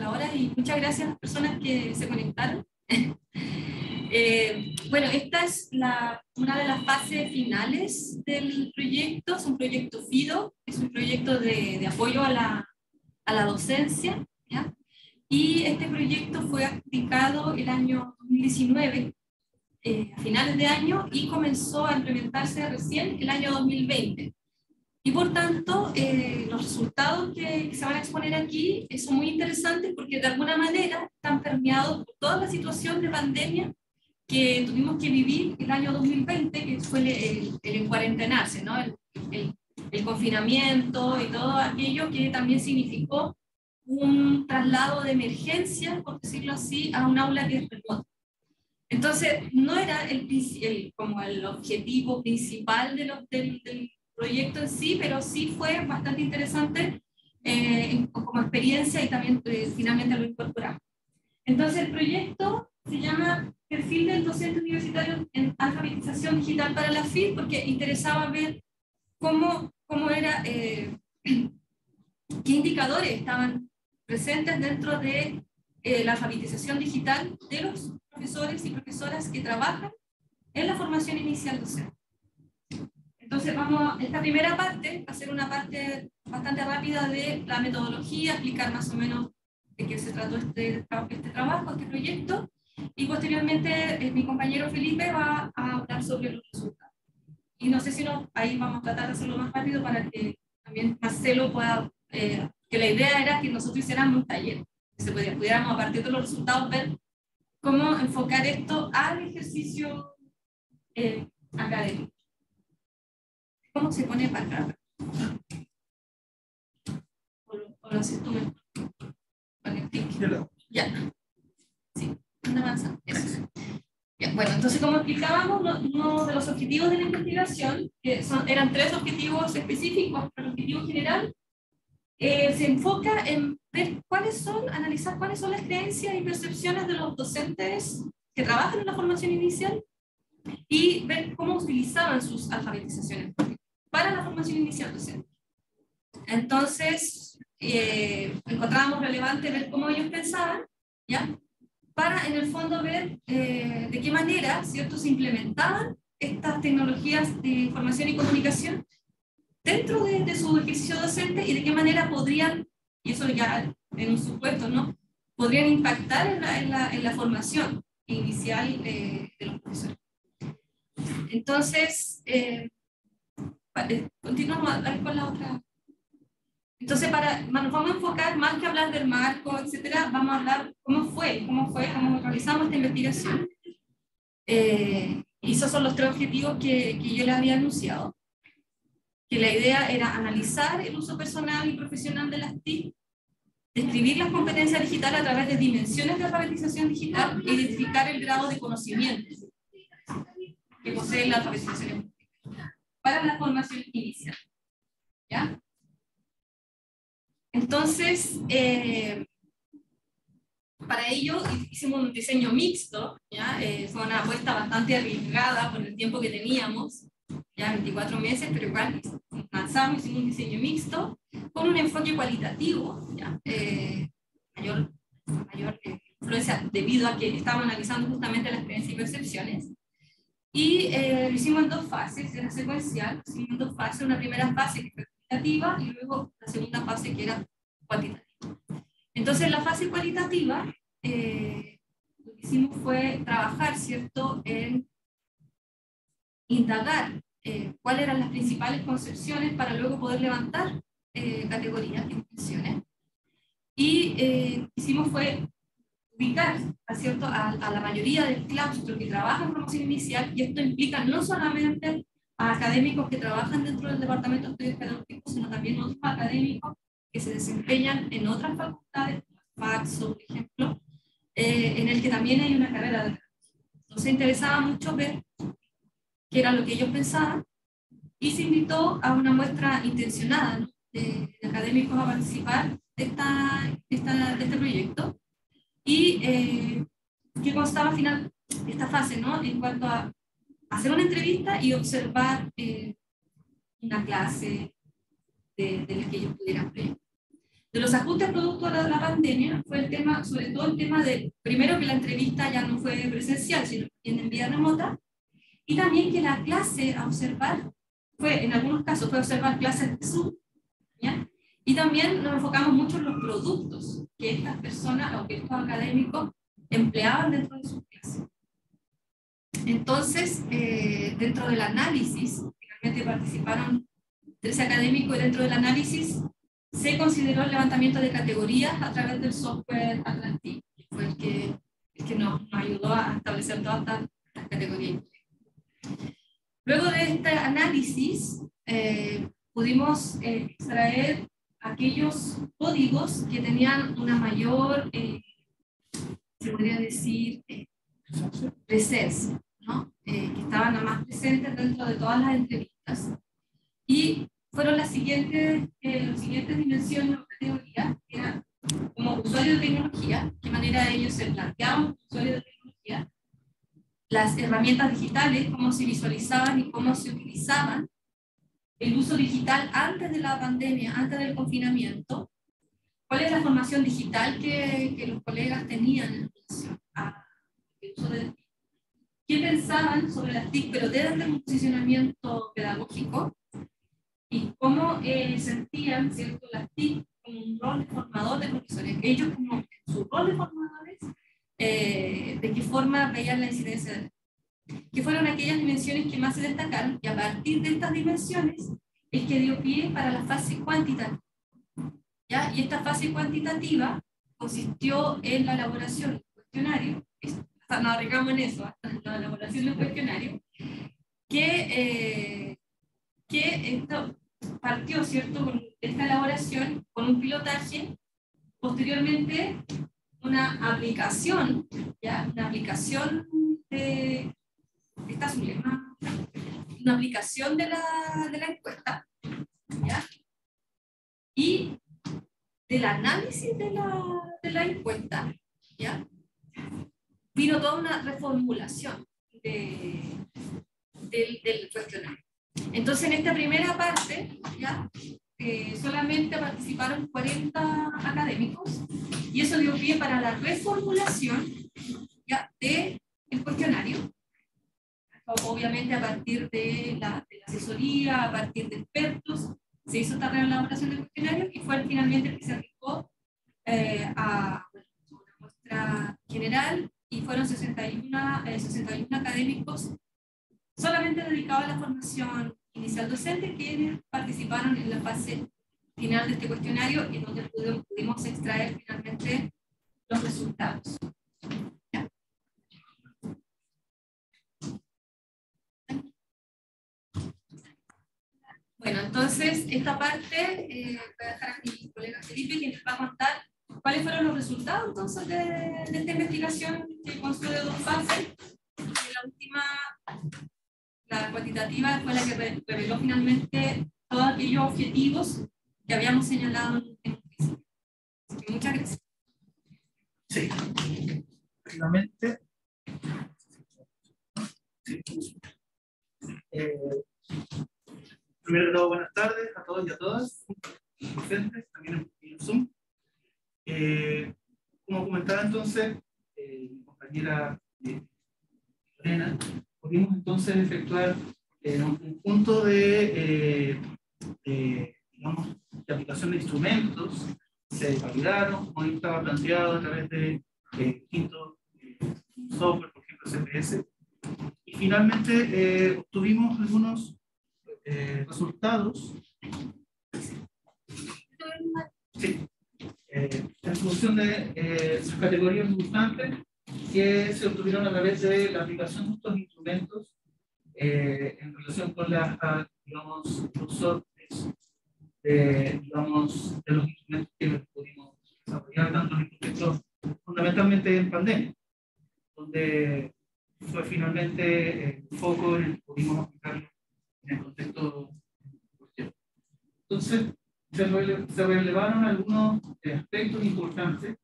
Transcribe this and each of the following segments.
la hora y muchas gracias a las personas que se conectaron. Eh, bueno, esta es la, una de las fases finales del proyecto, es un proyecto FIDO, es un proyecto de, de apoyo a la, a la docencia, ¿ya? y este proyecto fue aplicado el año 2019, eh, a finales de año, y comenzó a implementarse recién el año 2020. Y por tanto, eh, los resultados que, se van a exponer aquí son muy interesantes porque de alguna manera están permeados por toda la situación de pandemia que tuvimos que vivir el año 2020, que fue el, el, encuarentenarse, ¿no? El, el, el, confinamiento y todo aquello que también significó un traslado de emergencia, por decirlo así, a un aula que es remota. Entonces, no era el, como el objetivo principal de los, del, del proyecto en sí, pero sí fue bastante interesante eh, como experiencia y también eh, finalmente lo incorporamos. Entonces el proyecto se llama Perfil del docente universitario en alfabetización digital para la FID porque interesaba ver cómo, cómo era, eh, qué indicadores estaban presentes dentro de la alfabetización digital de los profesores y profesoras que trabajan en la formación inicial docente. Entonces vamos esta primera parte, a hacer una parte bastante rápida de la metodología, explicar más o menos de qué se trató este, este trabajo, este proyecto, y posteriormente eh, mi compañero Felipe va a hablar sobre los resultados. Y no sé si no, ahí vamos a tratar de hacerlo más rápido para que también Marcelo pueda, eh, que la idea era que nosotros hiciéramos un taller, que se pudiera, pudiéramos a partir de los resultados ver cómo enfocar esto al ejercicio eh, académico. ¿Cómo se pone para acá? ¿O lo, haces tú el tic. Ya. Sí, anda avanza. Eso. Ya, bueno, entonces como explicábamos, uno de los objetivos de la investigación, que son, eran tres objetivos específicos, pero el objetivo general eh, se enfoca en ver cuáles son, analizar cuáles son las creencias y percepciones de los docentes que trabajan en la formación inicial y ver cómo utilizaban sus alfabetizaciones para la formación inicial docente. Entonces, eh, encontrábamos relevante ver cómo ellos pensaban, ¿ya? Para, en el fondo, ver eh, de qué manera, ¿cierto?, se implementaban estas tecnologías de información y comunicación dentro de, de su ejercicio docente y de qué manera podrían, y eso ya en un supuesto, ¿no?, podrían impactar en la, en la, en la formación inicial eh, de los profesores. Entonces, eh, eh, continuamos con la otra. Entonces, para, nos vamos a enfocar más que hablar del marco, etcétera, vamos a hablar cómo fue, cómo fue, cómo realizamos esta investigación. Eh, y esos son los tres objetivos que, que yo les había anunciado. Que la idea era analizar el uso personal y profesional de las TIC, describir las competencias digitales a través de dimensiones de alfabetización digital e identificar el grado de conocimiento que posee la alfabetización para la formación inicial. ¿Ya? Entonces, eh, para ello hicimos un diseño mixto, ¿ya? Eh, fue una apuesta bastante arriesgada por el tiempo que teníamos, ya 24 meses, pero igual lanzamos, hicimos un diseño mixto con un enfoque cualitativo, ¿ya? Eh, mayor, mayor influencia debido a que estábamos analizando justamente las creencias y percepciones. Y eh, lo hicimos en dos fases, era secuencial, hicimos en dos fases, una primera fase que fue cualitativa y luego la segunda fase que era cuantitativa. Entonces, la fase cualitativa, eh, lo que hicimos fue trabajar, ¿cierto?, en indagar eh, cuáles eran las principales concepciones para luego poder levantar eh, categorías y funciones. Y eh, hicimos fue ubicar ¿cierto? A, a, la mayoría del claustro que trabaja en promoción inicial, y esto implica no solamente a académicos que trabajan dentro del Departamento de Estudios Pedagógicos, sino también otros académicos que se desempeñan en otras facultades, FAXO, por ejemplo, eh, en el que también hay una carrera de Entonces interesaba mucho ver qué era lo que ellos pensaban, y se invitó a una muestra intencionada ¿no? de, de, académicos a participar de, esta, esta, de este proyecto y eh, que constaba al final esta fase, ¿no? En cuanto a hacer una entrevista y observar eh, una clase de, de las que ellos pudieran ver. De los ajustes producto de la pandemia fue el tema, sobre todo el tema de, primero que la entrevista ya no fue presencial, sino en vía remota, y también que la clase a observar fue, en algunos casos, fue observar clases de Zoom, ¿ya? Y también nos enfocamos mucho en los productos que estas personas o que estos académicos empleaban dentro de sus clases. Entonces, eh, dentro del análisis, finalmente participaron 13 académicos y dentro del análisis se consideró el levantamiento de categorías a través del software Atlantic, que fue el que, el que nos, ayudó a establecer todas estas, categorías. Luego de este análisis, eh, pudimos eh, extraer aquellos códigos que tenían una mayor, eh, se podría decir, presencia, ¿no? que estaban más presentes dentro de todas las entrevistas. Y fueron las siguientes, eh, las siguientes dimensiones o categorías, que eran como usuario de tecnología, qué manera ellos se planteaban como usuario de tecnología, las herramientas digitales, cómo se visualizaban y cómo se utilizaban, el uso digital antes de la pandemia, antes del confinamiento, cuál es la formación digital que, que los colegas tenían en relación al uso de qué pensaban sobre las TIC, pero desde un posicionamiento pedagógico, y cómo eh, sentían ¿cierto? las TIC como un rol de formador de profesores. Ellos como su rol de formadores, eh, de qué forma veían la incidencia de que fueron aquellas dimensiones que más se destacaron y a partir de estas dimensiones es que dio pie para la fase cuantitativa. ¿ya? Y esta fase cuantitativa consistió en la elaboración del cuestionario, hasta nos arriesgamos en eso, hasta la elaboración del cuestionario, que, eh, que esto partió, ¿cierto?, con esta elaboración, con un pilotaje, posteriormente una aplicación, ¿ya? Una aplicación de, esta una, una aplicación de la, de la encuesta, ¿ya? Y del análisis de la, de la encuesta, ¿ya? Vino toda una reformulación de, del, del cuestionario. Entonces, en esta primera parte, ¿ya? Eh, solamente participaron 40 académicos y eso dio pie para la reformulación ¿ya? del cuestionario. Obviamente a partir de la, de la, asesoría, a partir de expertos, se hizo esta elaboración del cuestionario y fue finalmente el que se aplicó eh, a una muestra general y fueron 61, 61 eh, académicos solamente dedicado a la formación inicial docente, quienes participaron en la fase final de este cuestionario y donde pudimos, extraer finalmente los resultados. Bueno, entonces esta parte eh, voy a dejar a mi colega Felipe quien les va a contar cuáles fueron los resultados entonces de, de esta investigación que constó de dos fases. La última la cuantitativa fue la que reveló finalmente todos aquellos objetivos que habíamos señalado en un principio. Muchas gracias. Sí, efectivamente. Eh, primero, buenas tardes a todos y a todas, presentes, también en Zoom. Eh, como comentaba entonces, eh, mi compañera eh, Lorena, pudimos entonces efectuar eh, un conjunto de, eh, de, digamos, de aplicación de instrumentos, se validaron, como estaba planteado a través de eh, distintos software, por ejemplo CPS, y finalmente obtuvimos algunos resultados. Sí, en función de sus categorías importantes que se obtuvieron a través de la aplicación de estos instrumentos eh, en relación con la, digamos, los sortes de, digamos, de los instrumentos que pudimos desarrollar, tanto en el contexto, fundamentalmente en pandemia, donde fue finalmente el foco en el que pudimos aplicarlo en el contexto cuestión. Entonces, se relevaron algunos aspectos importantes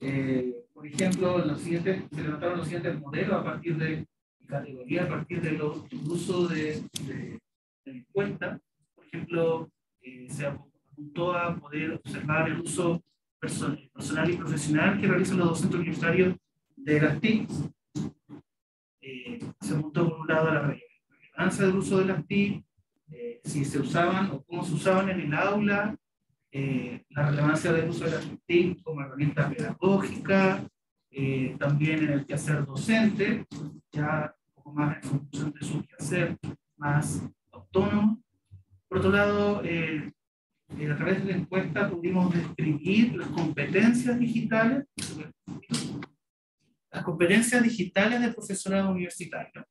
eh, por ejemplo, los siguientes, se levantaron los siguientes modelos a partir de categoría, a partir del uso de, de, de, cuenta. Por ejemplo, eh, se apuntó a poder observar el uso personal y profesional que realizan los docentes universitarios de las TIC. Eh, se apuntó por un lado a la relevancia del uso de las TIC, eh, si se usaban o cómo se usaban en el aula, eh, la relevancia del uso de las TIC como herramienta pedagógica, también en el quehacer docente, ya un poco más en función de su quehacer más autónomo. Por otro lado, a través de la encuesta pudimos describir las competencias digitales, las competencias digitales del profesorado universitario,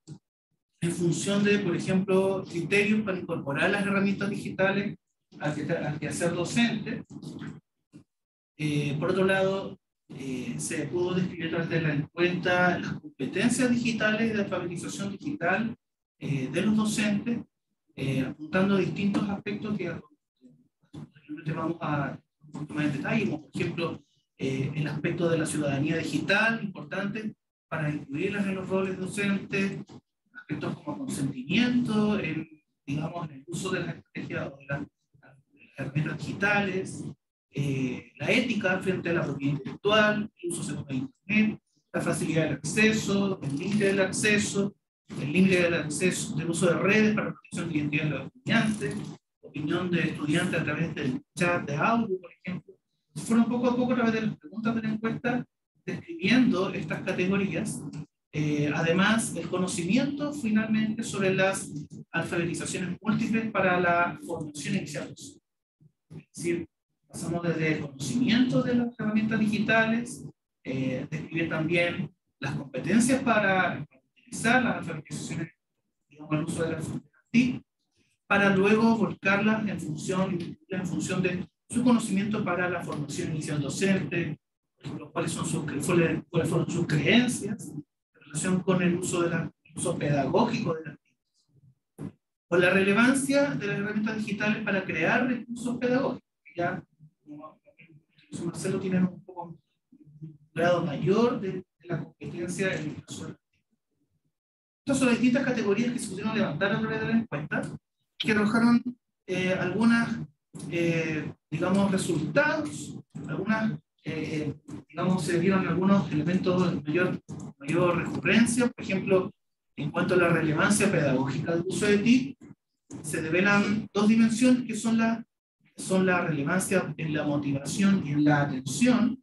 en función de, por ejemplo, criterios para incorporar las herramientas digitales al, quehacer docente. Eh, por otro lado, eh, se pudo describir a través de la encuesta las competencias digitales de alfabetización digital eh, de los docentes, apuntando a distintos aspectos que vamos a más en detalle, como por ejemplo eh, el aspecto de la ciudadanía digital, importante para incluirlas en los roles docentes, aspectos como consentimiento, en, digamos, en el uso de las estrategias o de las, herramientas digitales, eh, la ética frente a la propiedad intelectual, el uso seguro de Internet, la facilidad del acceso, el límite del acceso, el límite del acceso, del uso de redes para la protección de identidad de los estudiantes, opinión de estudiantes a través del chat de audio, por ejemplo. Fueron poco a poco a través de las preguntas de la encuesta describiendo estas categorías. Eh, además, el conocimiento finalmente sobre las alfabetizaciones múltiples para la formación inicial. Es decir, pasamos desde el conocimiento de las herramientas digitales, eh, describir también las competencias para, utilizar las alfabetizaciones, digamos, el uso de las TIC, para luego volcarlas en función, en función de su conocimiento para la formación inicial docente, cuáles son sus, cuáles fueron sus creencias en relación con el uso, de la, uso pedagógico de las TIC, o la relevancia de las herramientas digitales para crear recursos pedagógicos, ya como Marcelo tienen un poco un grado mayor de, la competencia en el caso de Estas son las distintas categorías que se pudieron levantar a través de la encuesta que arrojaron eh, algunas, eh, digamos, resultados, algunas, eh, digamos, se vieron algunos elementos de mayor, mayor recurrencia, por ejemplo, en cuanto a la relevancia pedagógica del uso de TIC, se develan dos dimensiones que son la, son la relevancia en la motivación y en la atención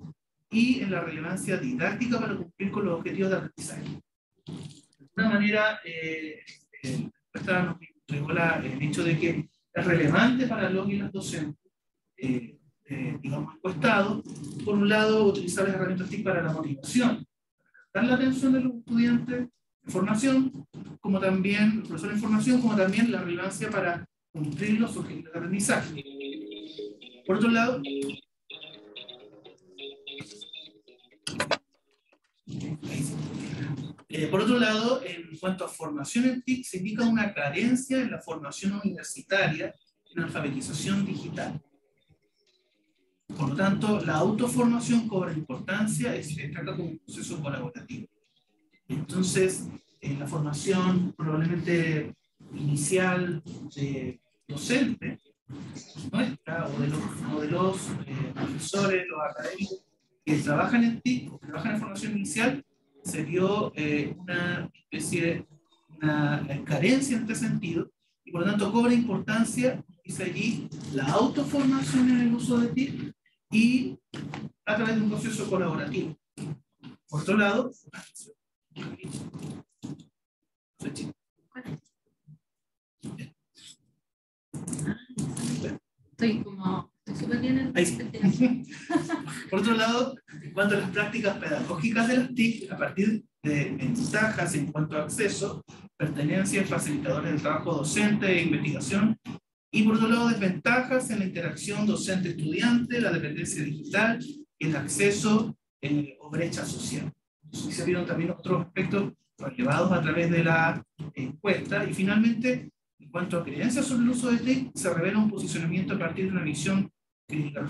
y en la relevancia didáctica para cumplir con los objetivos de aprendizaje. De alguna manera, eh, nos el hecho de que es relevante para los y las docentes, eh, eh, digamos, encuestados, por un lado, utilizar las herramientas TIC para la motivación, dar la atención de los estudiantes en formación, como también, los profesores en formación, como también la relevancia para cumplir los objetivos de aprendizaje. Por otro lado, Eh, por otro lado, en cuanto a formación en TIC, se indica una carencia en la formación universitaria en alfabetización digital. Por lo tanto, la autoformación cobra importancia y se destaca como un proceso colaborativo. Entonces, en la formación probablemente inicial de docente, nuestra o de los, o de los eh, profesores, los académicos que trabajan en TIC o que trabajan en formación inicial, se vio eh, una especie de una carencia en este sentido y por lo tanto cobra importancia, dice allí, la autoformación en el uso de TIC y a través de un proceso colaborativo. Por otro lado, estoy como Por otro lado, en cuanto a las prácticas pedagógicas de las TIC, a partir de ventajas en cuanto a acceso, pertenencia, facilitadores del trabajo docente e investigación, y por otro lado, desventajas en la interacción docente-estudiante, la dependencia digital el acceso eh, o brecha social. Se vieron también otros aspectos relevados a través de la encuesta. Y finalmente, en cuanto a creencias sobre el uso de TIC, se revela un posicionamiento a partir de una visión crítica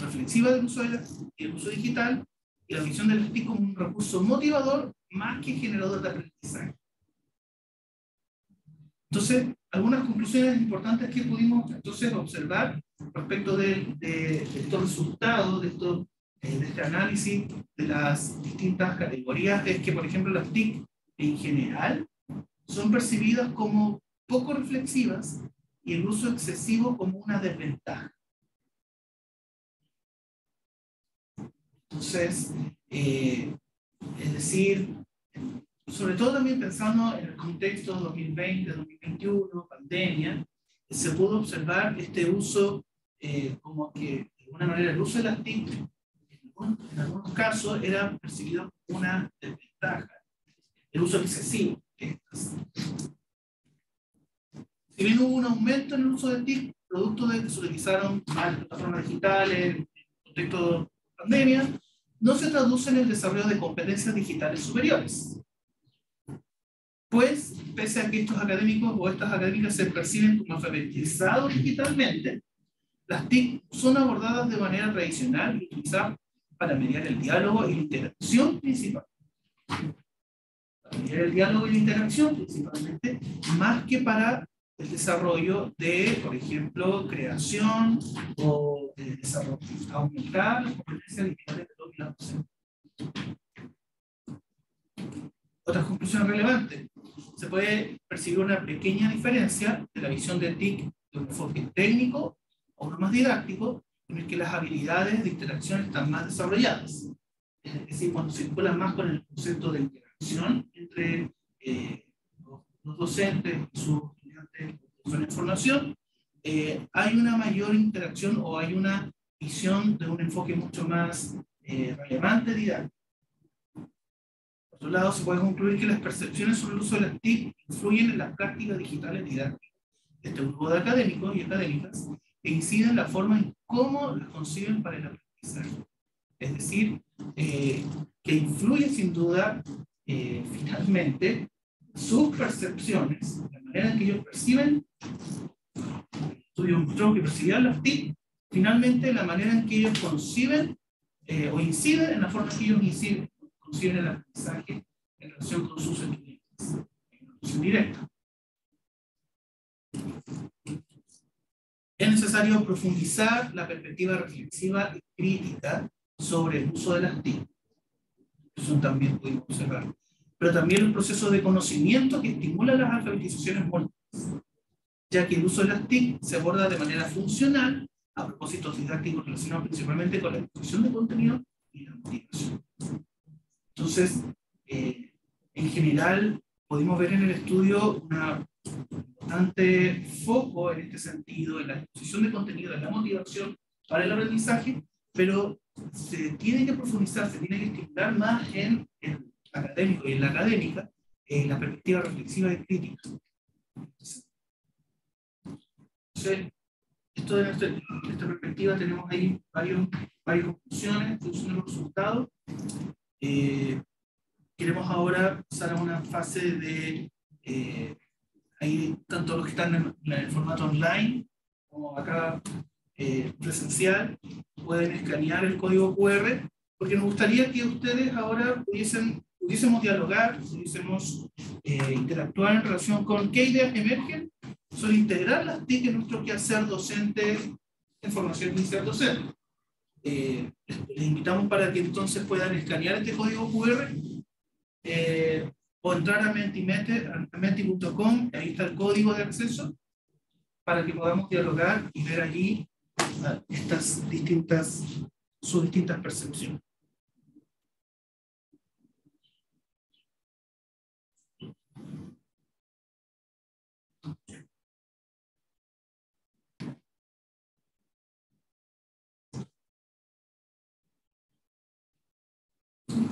reflexiva del uso, de el uso digital y la visión del TIC como un recurso motivador más que generador de aprendizaje. Entonces, algunas conclusiones importantes que pudimos entonces observar respecto de, de, estos resultados, de, estos, eh, de este análisis de las distintas categorías, es que, por ejemplo, las TIC en general son percibidas como poco reflexivas y el uso excesivo como una desventaja. Entonces, eh, es decir, sobre todo también pensando en el contexto 2020, 2021, pandemia, se pudo observar este uso eh, como que, de alguna manera, el uso de las TIC en algunos casos era percibido como una desventaja, el uso excesivo de estas. Si bien hubo un aumento en el uso de TIC, producto de que se utilizaron más plataformas digitales, en el contexto de pandemia, no se traduce en el desarrollo de competencias digitales superiores. Pues, pese a que estos académicos o estas académicas se perciben como alfabetizados digitalmente, las TIC son abordadas de manera tradicional y utilizadas para mediar el diálogo y la interacción principal. Para mediar el diálogo y la interacción principalmente, más que para el desarrollo de, por ejemplo, creación o de desarrollo, aumentar las competencias de los docentes. Otras conclusiones relevantes. Se puede percibir una pequeña diferencia de la visión de TIC de un enfoque técnico o uno más didáctico, en el que las habilidades de interacción están más desarrolladas. Es decir, cuando se circula más con el concepto de interacción entre eh, los docentes y sus la información, eh, hay una mayor interacción o hay una visión de un enfoque mucho más eh, relevante didáctico. Por otro lado, se puede concluir que las percepciones sobre el uso de las TIC influyen en las prácticas digitales didácticas de este grupo de académicos y académicas e inciden en la forma en cómo las conciben para el aprendizaje. Es decir, eh, que influye sin duda finalmente sus percepciones, la manera en que ellos perciben, el estudio mostró que percibían las TIC, finalmente la manera en que ellos conciben eh, o inciden en la forma en que ellos inciden, conciben el aprendizaje en relación con sus estudiantes, en relación directa. Es necesario profundizar la perspectiva reflexiva y crítica sobre el uso de las TIC. Eso también pudimos observar pero también los procesos de conocimiento que estimulan las alfabetizaciones múltiples, ya que el uso de las TIC se aborda de manera funcional a propósitos didácticos relacionados principalmente con la exposición de contenido y la motivación. Entonces, eh, en general, pudimos ver en el estudio un importante foco en este sentido, en la exposición de contenido, en la motivación para el aprendizaje, pero se tiene que profundizar, se tiene que estimular más en el académico y en la académica, en la perspectiva reflexiva y crítica. Entonces, esto de esta perspectiva tenemos ahí varios, varias conclusiones en función de los resultados. Eh, queremos ahora pasar a una fase de, eh, ahí tanto los que están en, el formato online como acá eh, presencial, pueden escanear el código QR, porque nos gustaría que ustedes ahora pudiesen pudiésemos dialogar, pudiésemos eh, interactuar en relación con qué ideas emergen sobre integrar las TIC en nuestro quehacer docente en formación inicial docente. Eh, les invitamos para que entonces puedan escanear este código QR eh, o entrar a menti.com, ahí está el código de acceso, para que podamos dialogar y ver allí ah, estas distintas, sus distintas percepciones.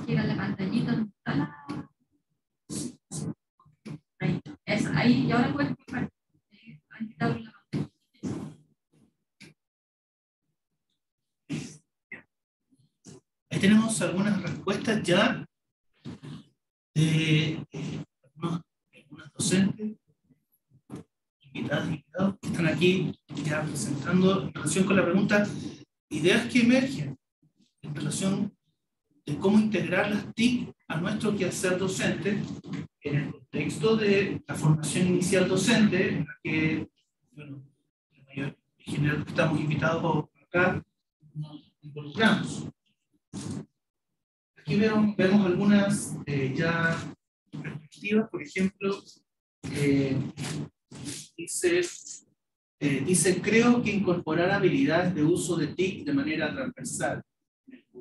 Gira la pantallita. Ahí, esa, ahí, y ahora puedes comprar. Ahí tenemos algunas respuestas ya de algunos, docentes, invitados, invitados, que están aquí ya presentando en relación con la pregunta, ideas que emergen en relación de cómo integrar las TIC a nuestro quehacer docente en el contexto de la formación inicial docente, en la que bueno, la en general estamos invitados acá, nos involucramos. Aquí vemos, vemos algunas eh, ya perspectivas, por ejemplo, eh, dice, eh, dice, creo que incorporar habilidades de uso de TIC de manera transversal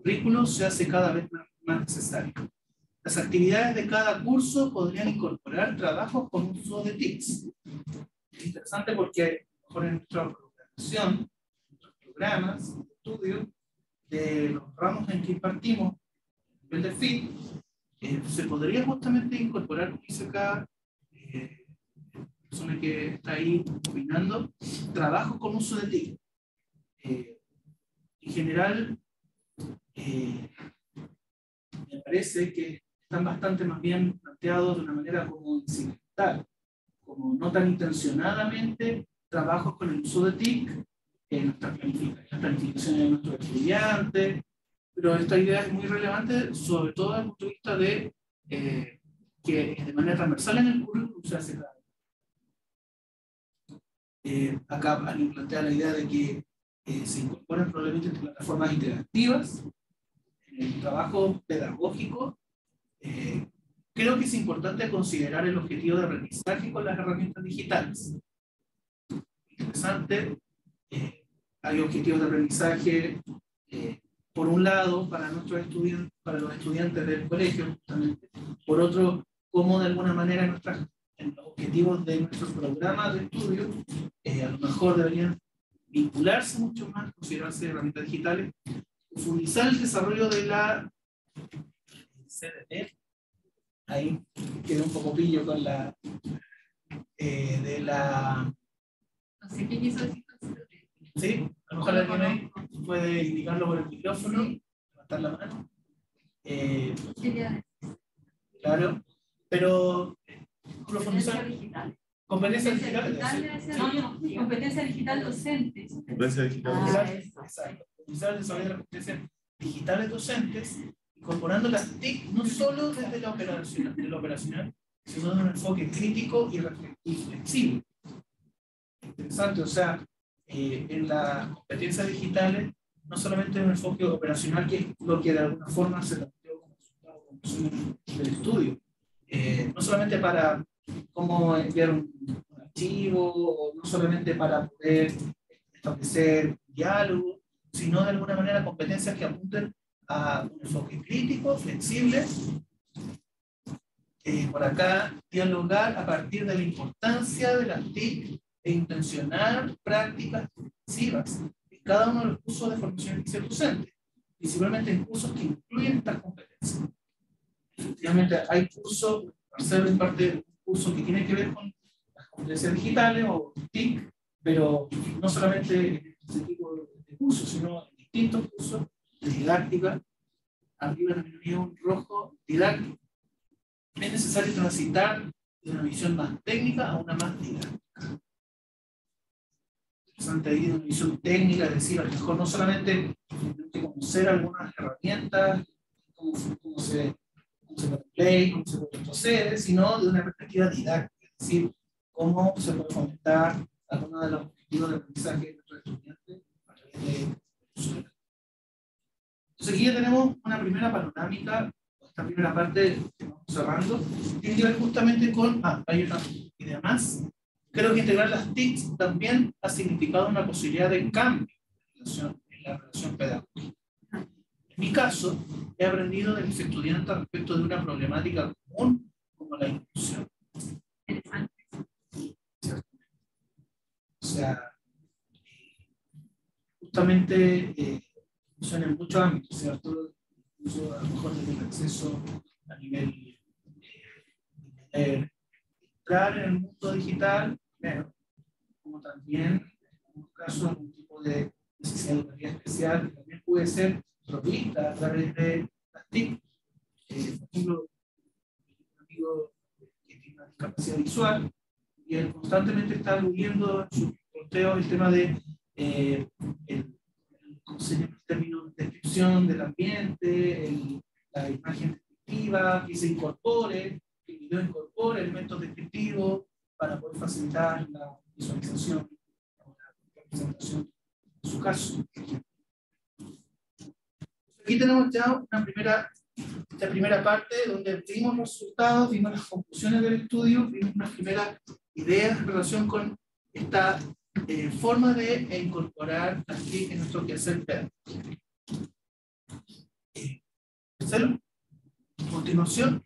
currículo se hace cada vez más, más necesario. Las actividades de cada curso podrían incorporar trabajos con uso de TICs. Es interesante porque por en nuestra programación, nuestros programas de estudio, de los ramos en que impartimos, el de FIT, eh, se podría justamente incorporar, como dice acá, eh, persona que está ahí opinando, trabajo con uso de TIC. Eh, en general, eh, me parece que están bastante más bien planteados de una manera como incidental, como no tan intencionadamente trabajos con el uso de TIC en planificación, planificación de nuestros estudiantes, pero esta idea es muy relevante, sobre todo desde el punto de vista de eh, que de manera transversal en el currículum se hace cada eh, acá alguien plantea la idea de que eh, se incorporen probablemente plataformas interactivas el trabajo pedagógico eh, creo que es importante considerar el objetivo de aprendizaje con las herramientas digitales. Interesante. Eh, hay objetivos de aprendizaje, eh, por un lado, para, nuestros estudiantes, para los estudiantes del colegio, justamente. Por otro, cómo de alguna manera nuestras, en los objetivos de nuestros programas de estudio, a lo mejor deberían vincularse mucho más, considerarse herramientas digitales, profundizar el desarrollo de la CDT, ahí quedó un poco pillo con la eh, de la. No sé quién hizo eso. Sí, a lo mejor alguien ahí puede indicarlo por el micrófono, levantar la mano. Eh, claro, pero profundizar. Digital. Competencia digital. No, no, competencia digital docentes. Competencia digital. Ah, exacto. Competencia el desarrollo de las competencias digitales docentes incorporando las TIC no solo desde la operacional, de lo operacional, sino desde un enfoque crítico y, flexible. Interesante, o sea, eh, en las competencias digitales, no solamente un enfoque operacional, que es lo que de alguna forma se planteó como resultado del estudio, eh, no solamente para cómo enviar un, un archivo, o no solamente para poder establecer diálogo, sino de alguna manera competencias que apunten a un enfoque crítico, flexible. Eh, por acá, dialogar a partir de la importancia de las TIC e intencionar prácticas reflexivas en cada uno de los cursos de formación inicial docente, principalmente en cursos que incluyen estas competencias. Efectivamente, hay cursos, ser en parte de un curso que tiene que ver con las competencias digitales o TIC, pero no solamente en este tipo de cursos, sino en distintos cursos de didáctica, arriba también un rojo didáctico. Es necesario transitar de una visión más técnica a una más didáctica. Interesante ahí una visión técnica, es decir, a lo mejor no solamente conocer algunas herramientas, cómo, cómo se, cómo se play, cómo se procede, sino de una perspectiva didáctica, es decir, cómo se puede fomentar algunos de los objetivos de aprendizaje de nuestros estudiantes entonces aquí ya tenemos una primera panorámica, esta primera parte que vamos cerrando, tiene que ver justamente con, ah, hay otra idea más. Creo que integrar las TICs también ha significado una posibilidad de cambio en la relación pedagógica. En mi caso, he aprendido de mis estudiantes respecto de una problemática común como la inclusión. O sea, justamente eh, funciona en muchos ámbitos, ¿cierto? Incluso a lo mejor desde el acceso a nivel de entrar en el mundo digital, pero como también en algunos casos algún tipo de necesidad educativa especial que también puede ser provista a través de las TIC. Eh, por ejemplo, un amigo que tiene una discapacidad visual y él constantemente está aludiendo en su posteo el tema de eh, el ¿cómo se llama el término? Descripción del ambiente, el, la imagen descriptiva, que se incorpore, que el video incorpore elementos descriptivos para poder facilitar la visualización. presentación de su caso. Aquí tenemos ya una primera, esta primera parte donde vimos los resultados, vimos las conclusiones del estudio, vimos unas primeras ideas en relación con esta eh, forma de incorporar aquí en nuestro quehacer pedagógico. A continuación,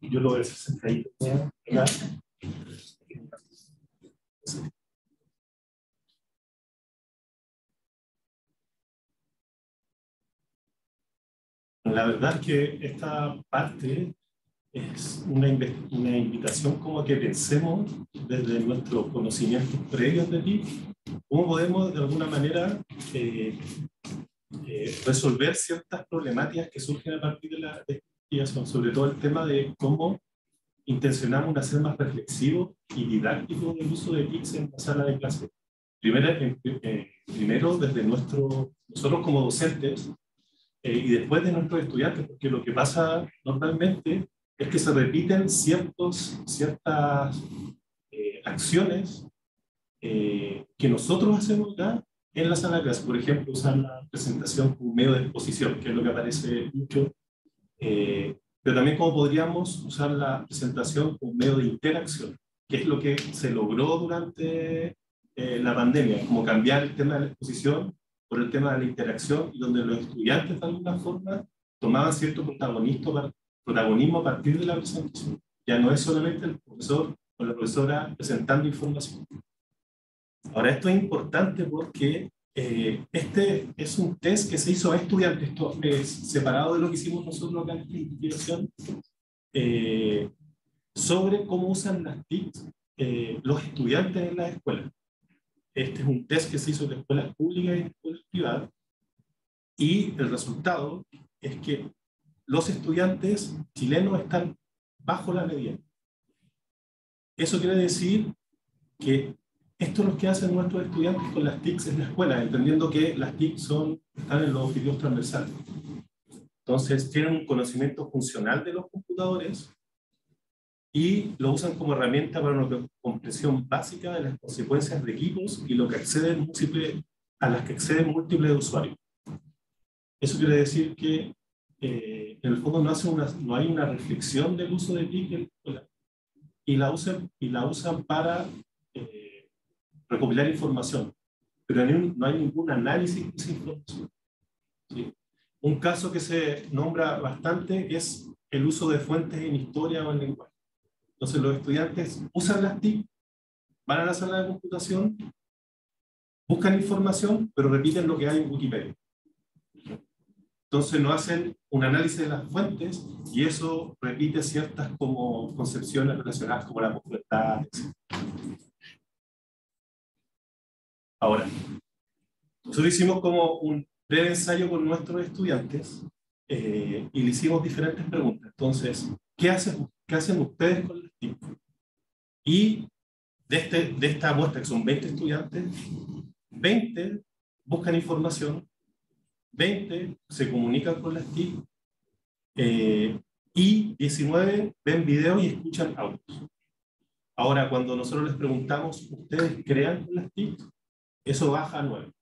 Yo lo ahí. La verdad es que esta parte es una, una invitación como que pensemos desde nuestros conocimientos previos de ti, cómo podemos de alguna manera eh, eh, resolver ciertas problemáticas que surgen a partir de la investigación, sobre todo el tema de cómo intencionamos hacer más reflexivo y didáctico del uso de TICs en la sala de clase. Primero, eh, primero desde nuestro, nosotros como docentes, eh, y después de nuestros estudiantes, porque lo que pasa normalmente es que se repiten ciertos, ciertas eh, acciones eh, que nosotros hacemos acá en la sala de clase. Por ejemplo, usar la presentación como medio de exposición, que es lo que aparece mucho. pero también cómo podríamos usar la presentación como medio de interacción, que es lo que se logró durante la pandemia, como cambiar el tema de la exposición por el tema de la interacción y donde los estudiantes de alguna forma tomaban cierto protagonismo a partir de la presentación. Ya no es solamente el profesor o la profesora presentando información. Ahora, esto es importante porque eh, este es un test que se hizo a estudiantes, esto es separado de lo que hicimos nosotros acá en esta investigación, eh, sobre cómo usan las TIC eh, los estudiantes en las escuelas. Este es un test que se hizo en escuelas públicas y escuelas privadas. Y el resultado es que los estudiantes chilenos están bajo la media. Eso quiere decir que esto es lo que hacen nuestros estudiantes con las TICs en la escuela, entendiendo que las TICs son, están en los objetivos transversales. Entonces, tienen un conocimiento funcional de los computadores, y lo usan como herramienta para una comprensión básica de las consecuencias de equipos y lo que acceden múltiples, a las que acceden múltiples usuarios. Eso quiere decir que eh, en el fondo no, hace una, no hay una reflexión del uso de TIC y la usan, y la usan para eh, recopilar información, pero no hay ningún análisis de esa información. Un caso que se nombra bastante es el uso de fuentes en historia o en lenguaje. Entonces los estudiantes usan las TIC, van a la sala de computación, buscan información, pero repiten lo que hay en Wikipedia. Entonces no hacen un análisis de las fuentes y eso repite ciertas como concepciones relacionadas como la posverdad. Ahora, nosotros hicimos como un breve ensayo con nuestros estudiantes eh, y le hicimos diferentes preguntas. Entonces, ¿qué hacen, qué hacen ustedes con y de, este, de esta muestra, que son 20 estudiantes, 20 buscan información, 20 se comunican con las TIC eh, y 19 ven videos y escuchan audios. Ahora, cuando nosotros les preguntamos, ¿ustedes crean con las TIC? Eso baja a 9.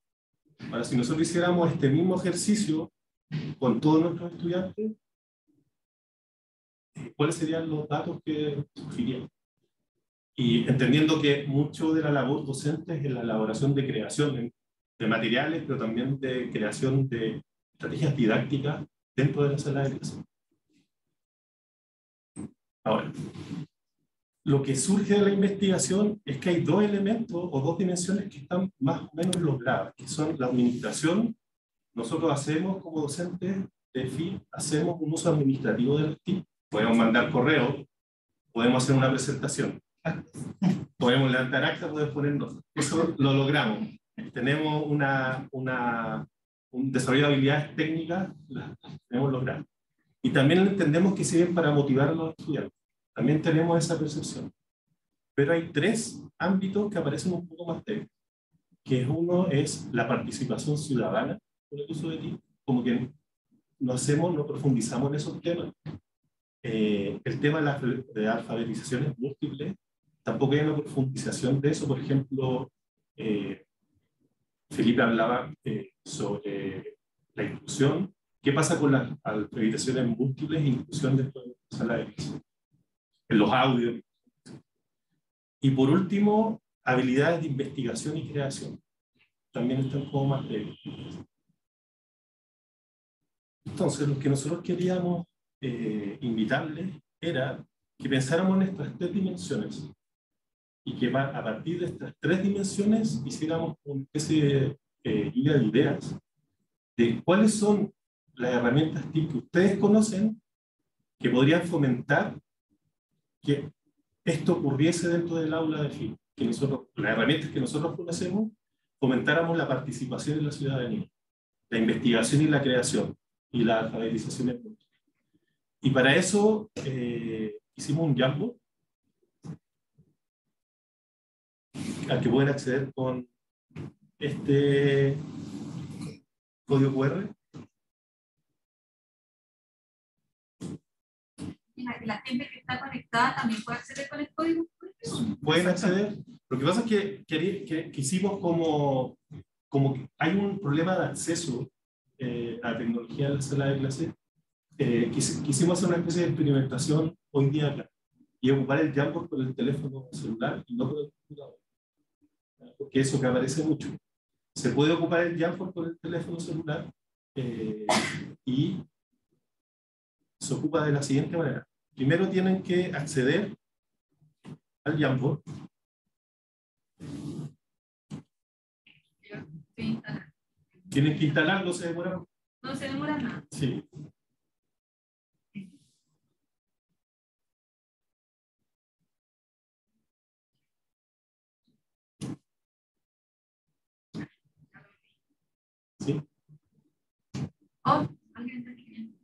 Ahora, si nosotros hiciéramos este mismo ejercicio con todos nuestros estudiantes, ¿cuáles serían los datos que sugirirían? Y entendiendo que mucho de la labor docente es en la elaboración de creación de materiales, pero también de creación de estrategias didácticas dentro de la sala de clase. Ahora, lo que surge de la investigación es que hay dos elementos o dos dimensiones que están más o menos logradas, que son la administración. Nosotros hacemos como docentes de FI, hacemos un uso administrativo del TIC podemos mandar correo, podemos hacer una presentación, podemos levantar actas, podemos poner. Eso lo logramos. Tenemos una, una, un desarrollo de habilidades técnicas, las tenemos logrado. Y también entendemos que sirven para motivar a los estudiantes. También tenemos esa percepción. Pero hay tres ámbitos que aparecen un poco más débiles. que uno es la participación ciudadana con el uso de TIC, como que no hacemos, no profundizamos en esos temas. Eh, el tema de las de alfabetizaciones múltiples, tampoco hay una profundización de eso. Por ejemplo, eh, Felipe hablaba eh, sobre la inclusión. ¿Qué pasa con las alfabetizaciones múltiples e inclusión dentro de la sala de clase? En los audios. Y por último, habilidades de investigación y creación. También están como más de Entonces, lo que nosotros queríamos eh, invitarles era que pensáramos en estas tres dimensiones y que a partir de estas tres dimensiones hiciéramos una especie de eh, guía de ideas de cuáles son las herramientas que ustedes conocen que podrían fomentar que esto ocurriese dentro del aula de FIL, que nosotros, las herramientas que nosotros conocemos, fomentáramos la participación en la ciudadanía, la investigación y la creación, y la alfabetización. Y para eso eh, hicimos un Jambo al que pueden acceder con este código QR. la, gente que está conectada también puede acceder con el código QR. Pueden acceder. Lo que pasa es que, que, quisimos como, como que hay un problema de acceso eh, a la tecnología en la sala de clase, eh, quisimos hacer una especie de experimentación hoy día acá y ocupar el Jamboard con el teléfono celular y no con el computador. Porque eso que aparece mucho. Se puede ocupar el Jamboard con el teléfono celular eh, y se ocupa de la siguiente manera. Primero tienen que acceder al Jamboard. Tienen que instalarlo, se demora. No se demora nada. Sí. ¿Sí? Oh, alguien está aquí.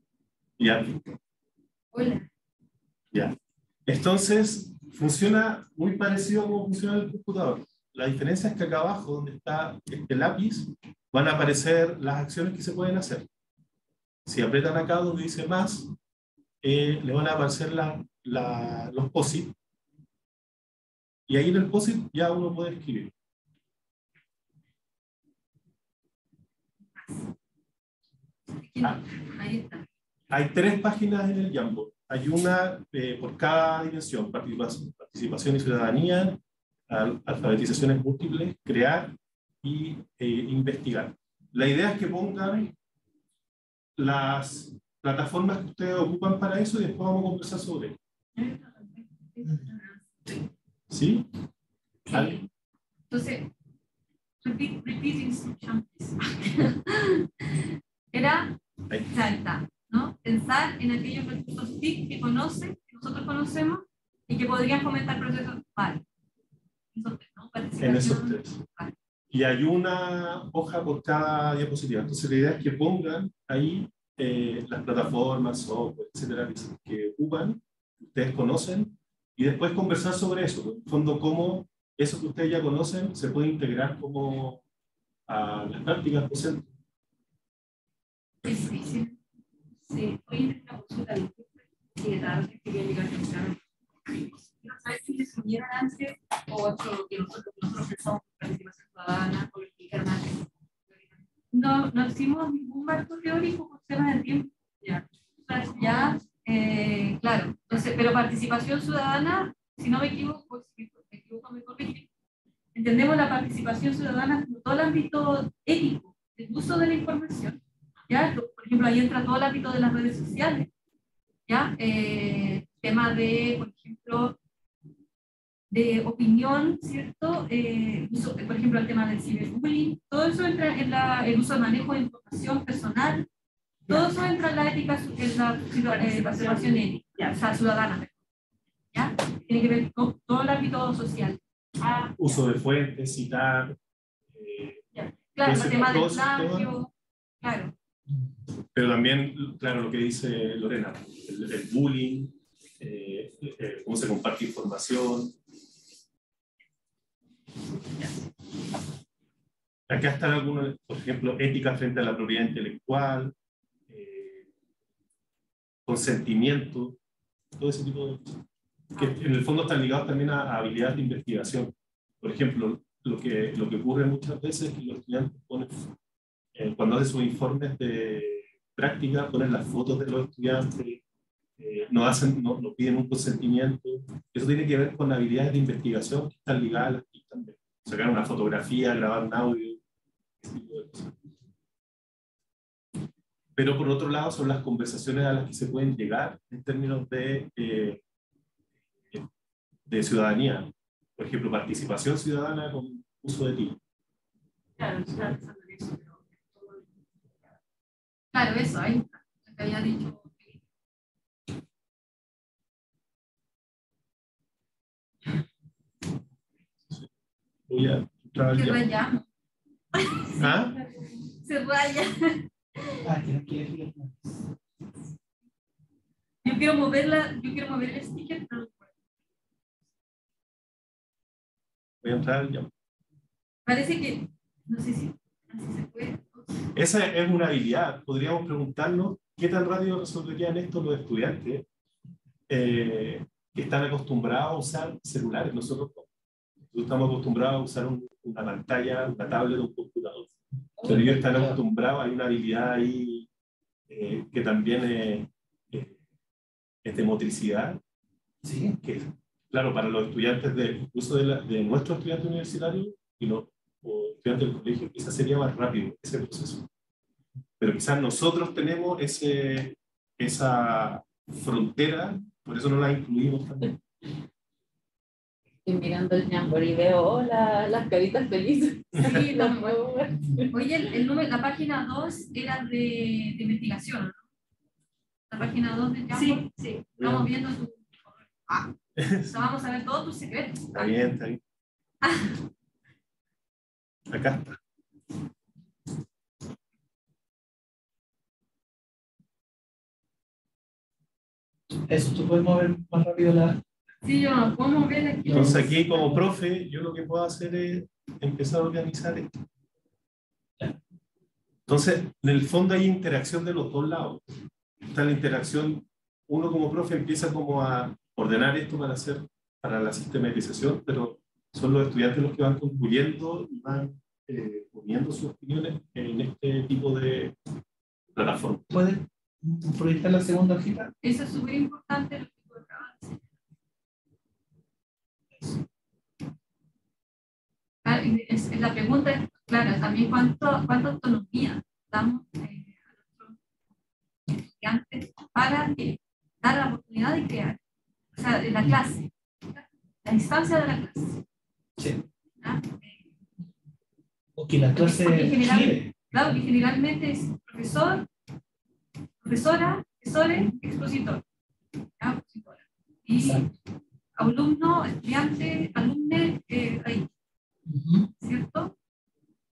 Ya. Hola. Ya. Entonces, funciona muy parecido a cómo funciona el computador. La diferencia es que acá abajo, donde está este lápiz, van a aparecer las acciones que se pueden hacer. Si apretan acá donde dice más, eh, le van a aparecer la, la, los POSIT. Y ahí en el POSIT ya uno puede escribir. Ah, ahí está. Hay tres páginas en el Jamboard. Hay una eh, por cada dimensión, participación, participación y ciudadanía, alfabetizaciones múltiples, crear y eh, investigar. La idea es que pongan las plataformas que ustedes ocupan para eso y después vamos a conversar sobre. ¿Sí? ¿Sí? Entonces, repeat, repeat Era salta, ¿no? Pensar en aquellos recursos TIC que conocen, que nosotros conocemos y que podrían fomentar procesos. Vale. En esos tres. Y hay una hoja por cada diapositiva. Entonces la idea es que pongan ahí eh, las plataformas, software, etcétera, que ocupan, ustedes conocen, y después conversar sobre eso. En el fondo, cómo eso que ustedes ya conocen se puede integrar como a las prácticas docentes. Difícil. Sí, hoy en esta consulta de que quería llegar a no sabes si les unieron antes o esto que nosotros, nosotros pensamos participación ciudadana explicar más. No, no hicimos ningún marco teórico por temas del tiempo. Ya, ya eh, claro. Entonces, pero participación ciudadana, si no me equivoco, si me equivoco me corrigen, entendemos la participación ciudadana como todo el ámbito ético, el uso de la información. ¿Ya? Por ejemplo, ahí entra todo el ámbito de las redes sociales. ¿ya? Eh, tema de, por ejemplo, de opinión, ¿cierto? Eh, por ejemplo, el tema del ciberbullying, todo eso entra en la, el uso de manejo de información personal, todo eso entra en la ética, en la eh, participación ética, o sea, ciudadana. ¿ya? Tiene que ver con todo el ámbito social. Ah, uso de fuentes, citar. Eh, claro, el tema del plagio, claro. Pero también, claro, lo que dice Lorena, el, el bullying, eh, eh, cómo se comparte información. Acá están algunos, por ejemplo, ética frente a la propiedad intelectual, eh, consentimiento, todo ese tipo de cosas. Que en el fondo están ligados también a, habilidades de investigación. Por ejemplo, lo que, lo que ocurre muchas veces es que los estudiantes ponen, eh, cuando hacen sus informes de práctica, ponen las fotos de los estudiantes, eh, no, hacen, no, no, piden un consentimiento. Eso tiene que ver con habilidades de investigación que están ligadas aquí también. Sacar una fotografía, grabar un audio, ese tipo de cosas. Pero por otro lado son las conversaciones a las que se pueden llegar en términos de, eh, de ciudadanía. Por ejemplo, participación ciudadana con uso de ti. Claro, claro. Claro, eso, ahí te había dicho. Voy a entrar Se ya. rayamos. ¿Ah? Se raya. Ah, que leer más. Yo quiero moverla, yo quiero mover el sticker, pero. Voy a entrar ya. Parece que, no sé si así se puede. Esa es una habilidad. Podríamos preguntarnos qué tan rápido resolverían esto los estudiantes eh, que están acostumbrados a usar celulares. Nosotros no. estamos acostumbrados a usar un- una pantalla, una tablet o un computador. Pero ellos están acostumbrados, hay una habilidad ahí eh, que también es, eh, es de motricidad, Sí. que claro, para los estudiantes de, incluso de, la- de nuestros estudiantes universitarios y los o estudiantes del colegio, quizás sería más rápido ese proceso. Pero quizás nosotros tenemos ese, esa frontera, por eso no la incluimos también. Estoy mirando el Jamboree y veo hola, las caritas felices. Sí, Las ver. Oye, el, el número, la página 2 era de, de investigación, ¿no? La página 2 del Jambo. Sí, sí. Estamos viendo tu... Ah, o sea, vamos a ver todos tus secretos. Está bien, está bien. Acá está. Eso, tú puedes mover más rápido la. Sí, yo no puedo mover aquí. Entonces aquí como profe, yo lo que puedo hacer es empezar a organizar esto. Entonces, en el fondo hay interacción de los dos lados. Está la interacción, uno como profe empieza como a ordenar esto para hacer, para la sistematización, pero son los estudiantes los que van concluyendo y van eh, poniendo sus opiniones en este tipo de plataforma. ¿Puedes proyectar la segunda hojita? Eso es súper importante. de. Ah, y es- es- La pregunta es, claro, también cuánto, cuánta autonomía damos eh, a nuestros estudiantes para dar la oportunidad de crear, o sea, de la clase, la instancia de la clase. Sí. ¿ah? O que la clase Porque general- quiere. Claro, que generalmente es profesor, profesora, profesores, expositor. ¿ya? Expositora. Y Exacto. alumno, estudiante, alumne, eh, ahí. ¿cierto?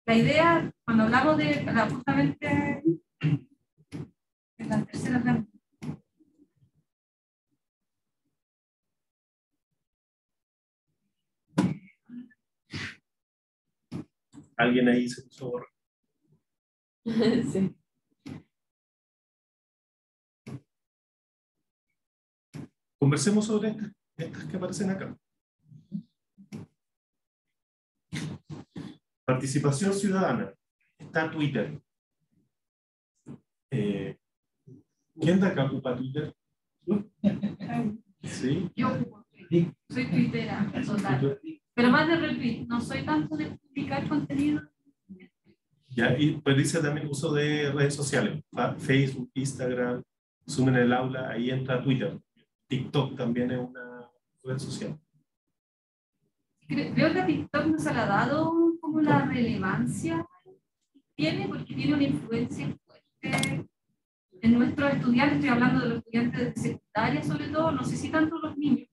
La idea, cuando hablamos de la, justamente de la tercera Alguien ahí se puso a borrar. Sí. Conversemos sobre estas, estas que aparecen acá. Participación ciudadana. Está Twitter. Eh, ¿Quién de acá ocupa Twitter? ¿Sí? yo ocupo Twitter. soy tuitera, total. Pero más de retweet, no soy tanto de publicar contenido. Ya, y pues dice también uso de redes sociales, fa- Facebook, Instagram, Zoom en el aula, ahí entra Twitter. TikTok también es una red social. Cre- Creo que TikTok no se le ha dado como la relevancia que tiene, porque tiene una influencia fuerte en nuestros estudiantes, estoy hablando de los estudiantes de secundaria sobre todo, no sé si tanto los niños.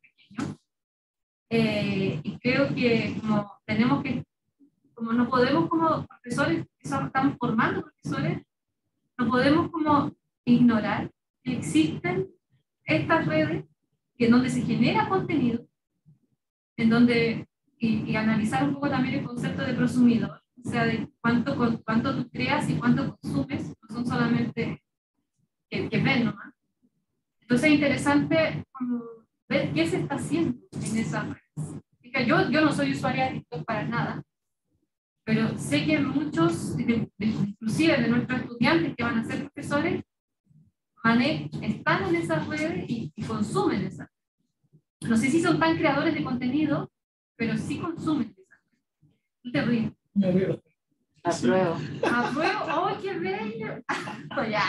Eh, y creo que como tenemos que, como no podemos como profesores, estamos formando profesores, no podemos como ignorar que existen estas redes que en donde se genera contenido, en donde, y, y analizar un poco también el concepto de prosumidor, ¿no es o sea, de cuánto, cuánto tú creas y cuánto consumes, no son solamente que, que ven nomás. Entonces es interesante como ver qué se está haciendo en esas redes. Fija, Yo, yo no soy usuaria de TikTok para nada, pero sé que muchos, de- de- inclusive de nuestros estudiantes que van a ser profesores, mane- están en esas redes y, y consumen esas. No sé si son tan creadores de contenido, pero sí consumen esas. No te ríes. Me río. Apruebo. Apruebo. ¡Oh, qué bello! Pues ya.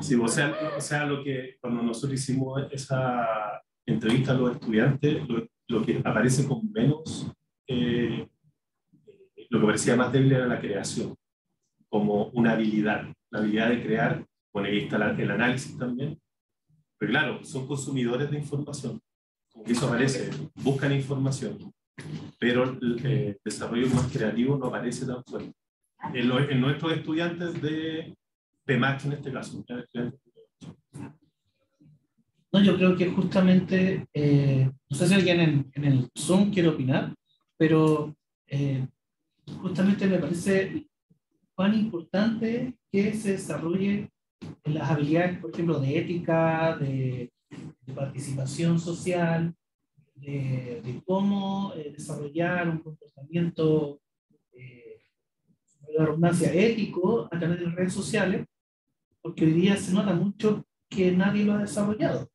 Sí, o sea, o sea, lo que cuando nosotros hicimos esa entrevista a los estudiantes, lo, lo que aparece con menos, eh, lo que parecía más débil era la creación, como una habilidad, la habilidad de crear, está la- el análisis también, pero claro, son consumidores de información, como que eso aparece, buscan información, pero el eh, desarrollo más creativo no aparece tan fuerte. En, lo- en nuestros estudiantes de PMAX en este caso. No, yo creo que justamente, eh, no sé si alguien en, en el Zoom quiere opinar, pero eh, justamente me parece cuán importante que se desarrolle en las habilidades, por ejemplo, de ética, de, de participación social, de, de cómo eh, desarrollar un comportamiento, eh, la redundancia, ético a través de las redes sociales, porque hoy día se nota mucho que nadie lo ha desarrollado.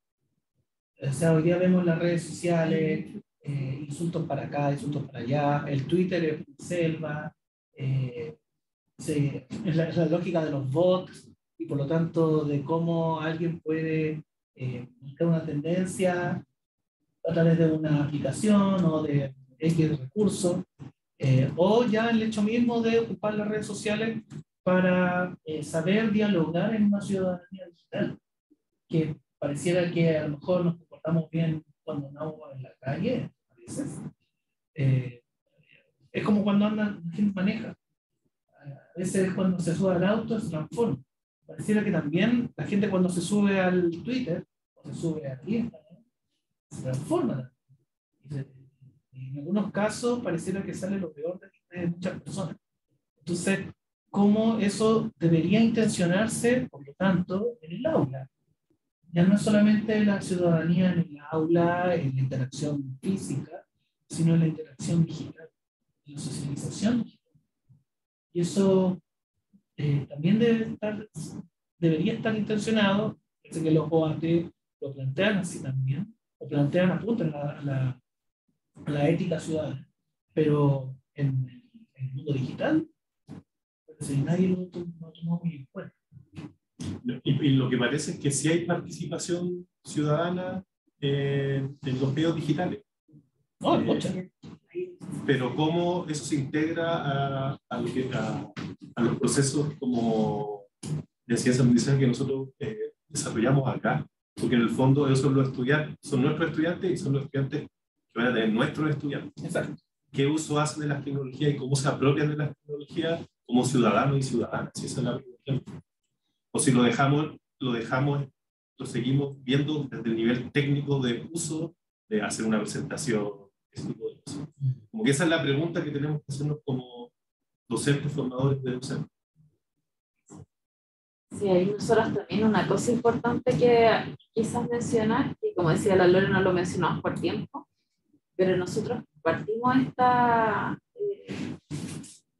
O sea, hoy día vemos las redes sociales, eh, insultos para acá, insultos para allá, el Twitter es selva, eh, es, la, es la lógica de los bots y por lo tanto de cómo alguien puede eh, buscar una tendencia a través de una aplicación o de X recursos, eh, o ya el hecho mismo de ocupar las redes sociales para eh, saber dialogar en una ciudadanía digital, que pareciera que a lo mejor nos comportamos bien cuando andamos en la calle, a veces. Eh, es como cuando anda, la gente maneja. A veces cuando se sube al auto se transforma. Pareciera que también la gente cuando se sube al Twitter o se sube al Instagram se transforma. Y en algunos casos pareciera que sale lo peor de muchas personas. Entonces, ¿cómo eso debería intencionarse, por lo tanto, en el aula? Ya no es solamente la ciudadanía en el aula, en la interacción física, sino en la interacción digital, en la socialización digital. Y eso eh, también debe estar, debería estar intencionado, parece que los OAT lo plantean así también, o plantean, apuntan a la, la, ética ciudadana, pero en, en el mundo digital, que nadie lo, to- lo tomó muy en cuenta. Y, y lo que parece es que sí hay participación ciudadana eh, en los medios digitales, No, Eh, pero cómo eso se integra a, a, lo que- a- a los procesos como de ciencia aprendizaje que nosotros eh, desarrollamos acá, porque en el fondo ellos son los estudiantes, son nuestros estudiantes y son los estudiantes que van a tener nuestros estudiantes. Exacto. Qué uso hacen de las tecnologías y cómo se apropian de las tecnologías como ciudadanos y ciudadanas, si esa es la pregunta. O si lo dejamos, lo dejamos, lo seguimos viendo desde el nivel técnico de uso, de hacer una presentación, ese tipo de cosas. Como que esa es la pregunta que tenemos que hacernos como docentes, formadores de docentes. Sí, ahí nosotros también una cosa importante que quizás mencionar, y como decía la Lore, no lo mencionamos por tiempo, pero nosotros partimos esta eh,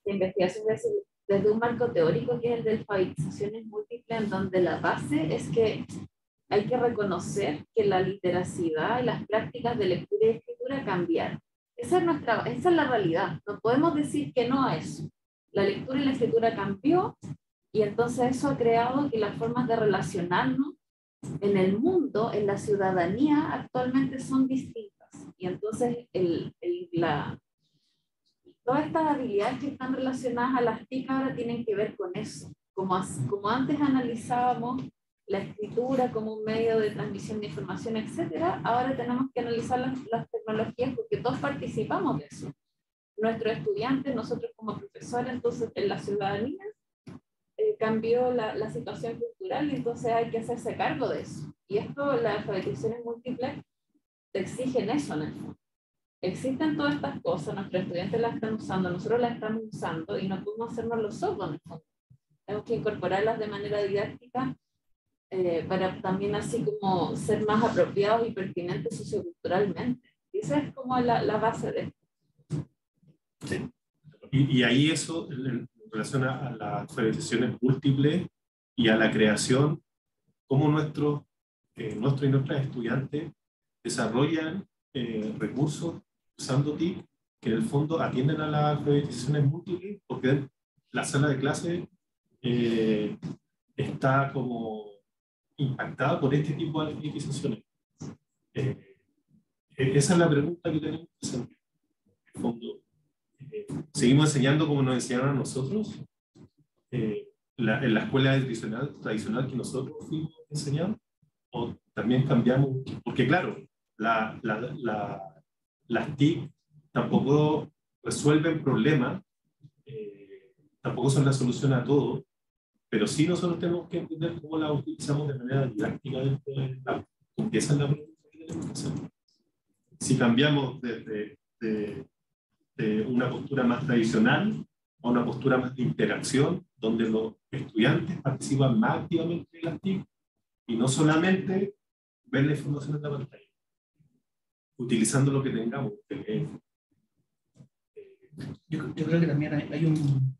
investigación desde, desde un marco teórico que es el de alfabetizaciones múltiples, en donde la base es que hay que reconocer que la literacidad y las prácticas de lectura y escritura cambiaron. Esa es, nuestra, esa es la realidad, no podemos decir que no a eso. La lectura y la escritura cambió y entonces eso ha creado que las formas de relacionarnos en el mundo, en la ciudadanía, actualmente son distintas. Y entonces el, el- la, todas estas habilidades que están relacionadas a las TIC ahora tienen que ver con eso. Como, como antes analizábamos la escritura como un medio de transmisión de información, etcétera, ahora tenemos que analizar las, las tecnologías porque todos participamos de eso. Nuestros estudiantes, nosotros como profesores, entonces en la ciudadanía, eh, cambió la, la situación cultural y entonces hay que hacerse cargo de eso. Y esto, las alfabetizaciones múltiples, te exigen eso en el fondo. existen todas estas cosas, nuestros estudiantes las están usando, nosotros las estamos usando y no podemos hacernos los sordos en el fondo. Tenemos que incorporarlas de manera didáctica eh, para también así como ser más apropiados y pertinentes socioculturalmente. Y esa es como la, la base de esto. Sí. Y, y, ahí eso, en relación a, las organizaciones múltiples y a la creación, cómo nuestros eh, nuestro y nuestras estudiantes desarrollan eh, recursos usando TIC que en el fondo atienden a las acreditaciones múltiples, porque la sala de clase eh, está como impactada por este tipo de acreditaciones. Eh, esa es la pregunta que tenemos que hacer. En el fondo, eh, ¿seguimos enseñando como nos enseñaron a nosotros? La, en la escuela tradicional, tradicional que nosotros fuimos enseñados? ¿O también cambiamos? Porque claro, la, la, la, las TIC tampoco resuelven problemas, eh, tampoco son la solución a todo, pero sí nosotros tenemos que entender cómo la utilizamos de manera didáctica dentro de la es la. Si cambiamos desde de, de una postura más tradicional a una postura más de interacción, donde los estudiantes participan más activamente en las TIC y no solamente ver la información en la pantalla utilizando lo que tengamos. Yo, yo creo que también hay, un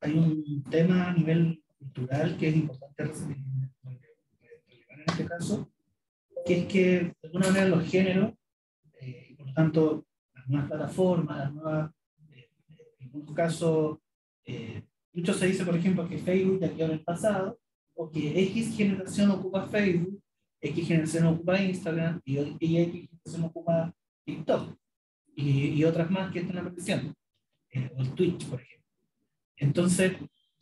hay un tema a nivel cultural que es importante relevar en este caso, que es que de alguna manera los géneros, eh, y por lo tanto las nuevas plataformas, las nuevas, eh, en algunos casos, eh, mucho se dice, por ejemplo, que Facebook ya quedó en el pasado, o que X generación ocupa Facebook X generación ocupa Instagram y, y X generación ocupa TikTok y, y, otras más que están apareciendo, eh, o el Twitch, por ejemplo. Entonces,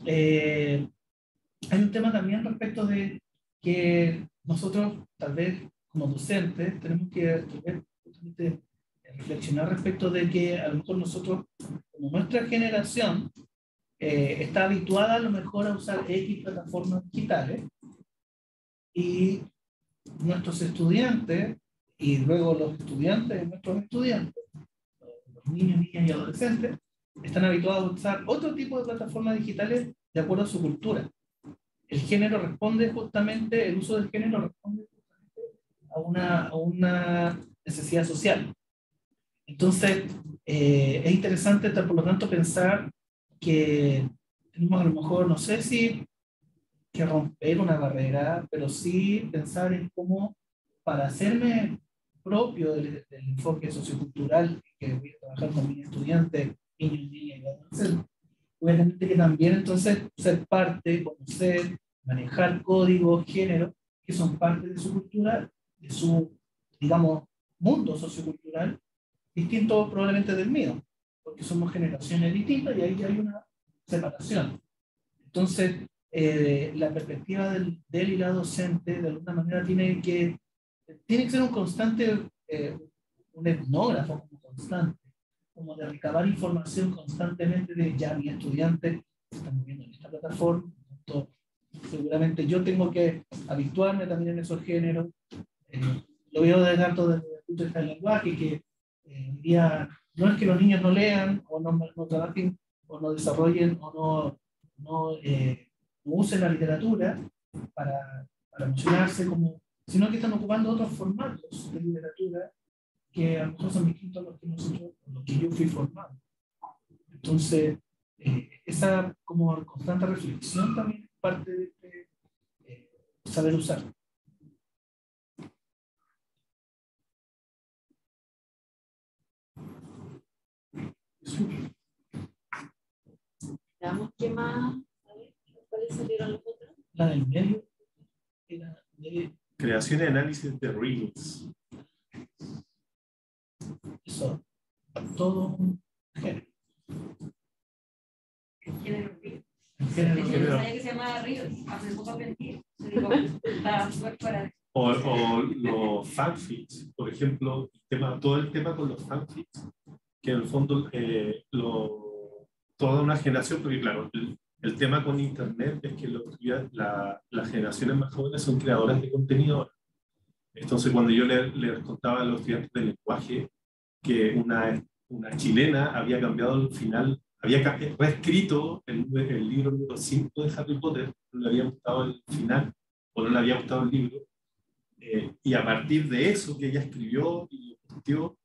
eh, hay un tema también respecto de que nosotros, tal vez como docentes, tenemos que, que reflexionar respecto de que a lo mejor nosotros, como nuestra generación, eh, está habituada a lo mejor a usar X plataformas digitales y nuestros estudiantes y luego los estudiantes de nuestros estudiantes, los niños, niñas y adolescentes, están habituados a usar otro tipo de plataformas digitales de acuerdo a su cultura. El género responde justamente, el uso del género responde justamente a una, a una necesidad social. Entonces, eh, es interesante, por lo tanto, pensar que tenemos a lo mejor, no sé si que romper una barrera, pero sí pensar en cómo, para hacerme propio del, enfoque sociocultural que voy a trabajar con mis estudiantes, niños, niñas y adolescentes, voy a tener que también entonces ser parte, conocer, manejar códigos, géneros, que son parte de su cultura, de su, digamos, mundo sociocultural, distinto probablemente del mío, porque somos generaciones distintas y ahí hay una separación. Entonces, eh, la perspectiva del, del, y la docente de alguna manera tiene que, tiene que ser un constante, eh, un etnógrafo constante, como de recabar información constantemente de ya mi estudiante se está moviendo en esta plataforma, entonces, seguramente yo tengo que habituarme también en esos géneros. Eh, lo veo de tanto desde el punto de vista del lenguaje, que eh, día no es que los niños no lean o no, no trabajen o no desarrollen o no, no eh, usen la literatura para, para emocionarse, como, sino que están ocupando otros formatos de literatura que a lo mejor son distintos a los que, nosotros, los que yo fui formado. Entonces, eh, esa como constante reflexión también es parte de este, eh, saber usar. Veamos qué más salieron los otros? La del medio. Creación y análisis de reels. Eso. Todo un género. El género reels. El género Yo no sabía que se llamaba reels. Hace poco aprendí. Estaba súper fuera o, o, los fanfics, por ejemplo, el tema, todo el tema con los fanfics, que en el fondo eh, lo, toda una generación, porque claro, el, el tema con Internet es que la, las generaciones más jóvenes son creadoras de contenido. Entonces, cuando yo les le contaba a los estudiantes del lenguaje que una, una chilena había cambiado el final, había reescrito el, el libro número 5 de Harry Potter, no le había gustado el final o no le había gustado el libro, eh, y a partir de eso que ella escribió y lo discutió,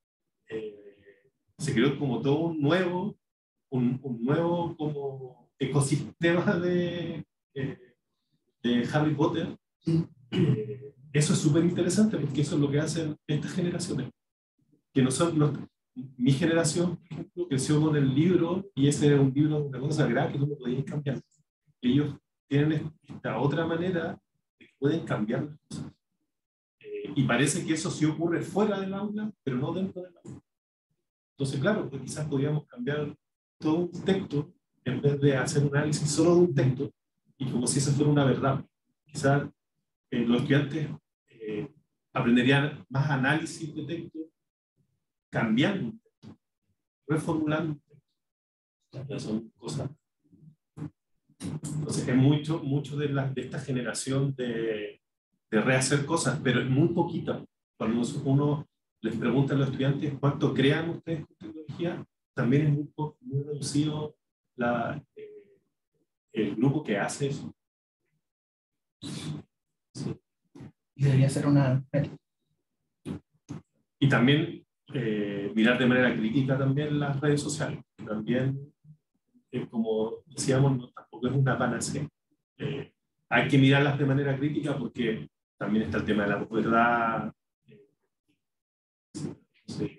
eh, se creó como todo un nuevo, un, un nuevo como ecosistema de, eh, de Harry Potter. eso es súper interesante porque eso es lo que hacen estas generaciones, que no son los, mi generación, por ejemplo, creció con el libro y ese era un libro, una cosa sagrada que no lo podían cambiar. Ellos tienen esta otra manera de que pueden cambiar las cosas. Eh, y parece que eso sí ocurre fuera del aula, pero no dentro del aula. Entonces, claro, pues quizás podríamos cambiar todo un texto en vez de hacer un análisis solo de un texto y como si eso fuera una verdad. Quizás eh, los estudiantes eh, aprenderían más análisis de texto cambiando un texto, reformulando un texto. son cosas. Entonces, es mucho, mucho de, la, de esta generación de, de rehacer cosas, pero es muy poquita. Cuando uno les pregunta a los estudiantes cuánto crean ustedes con tecnología, también es muy, muy reducido la, eh, el grupo que hace eso. Y debería ser una... Y también eh, mirar de manera crítica también las redes sociales. También, eh, como decíamos, tampoco es una panacea. hay que mirarlas de manera crítica porque también está el tema de la verdad.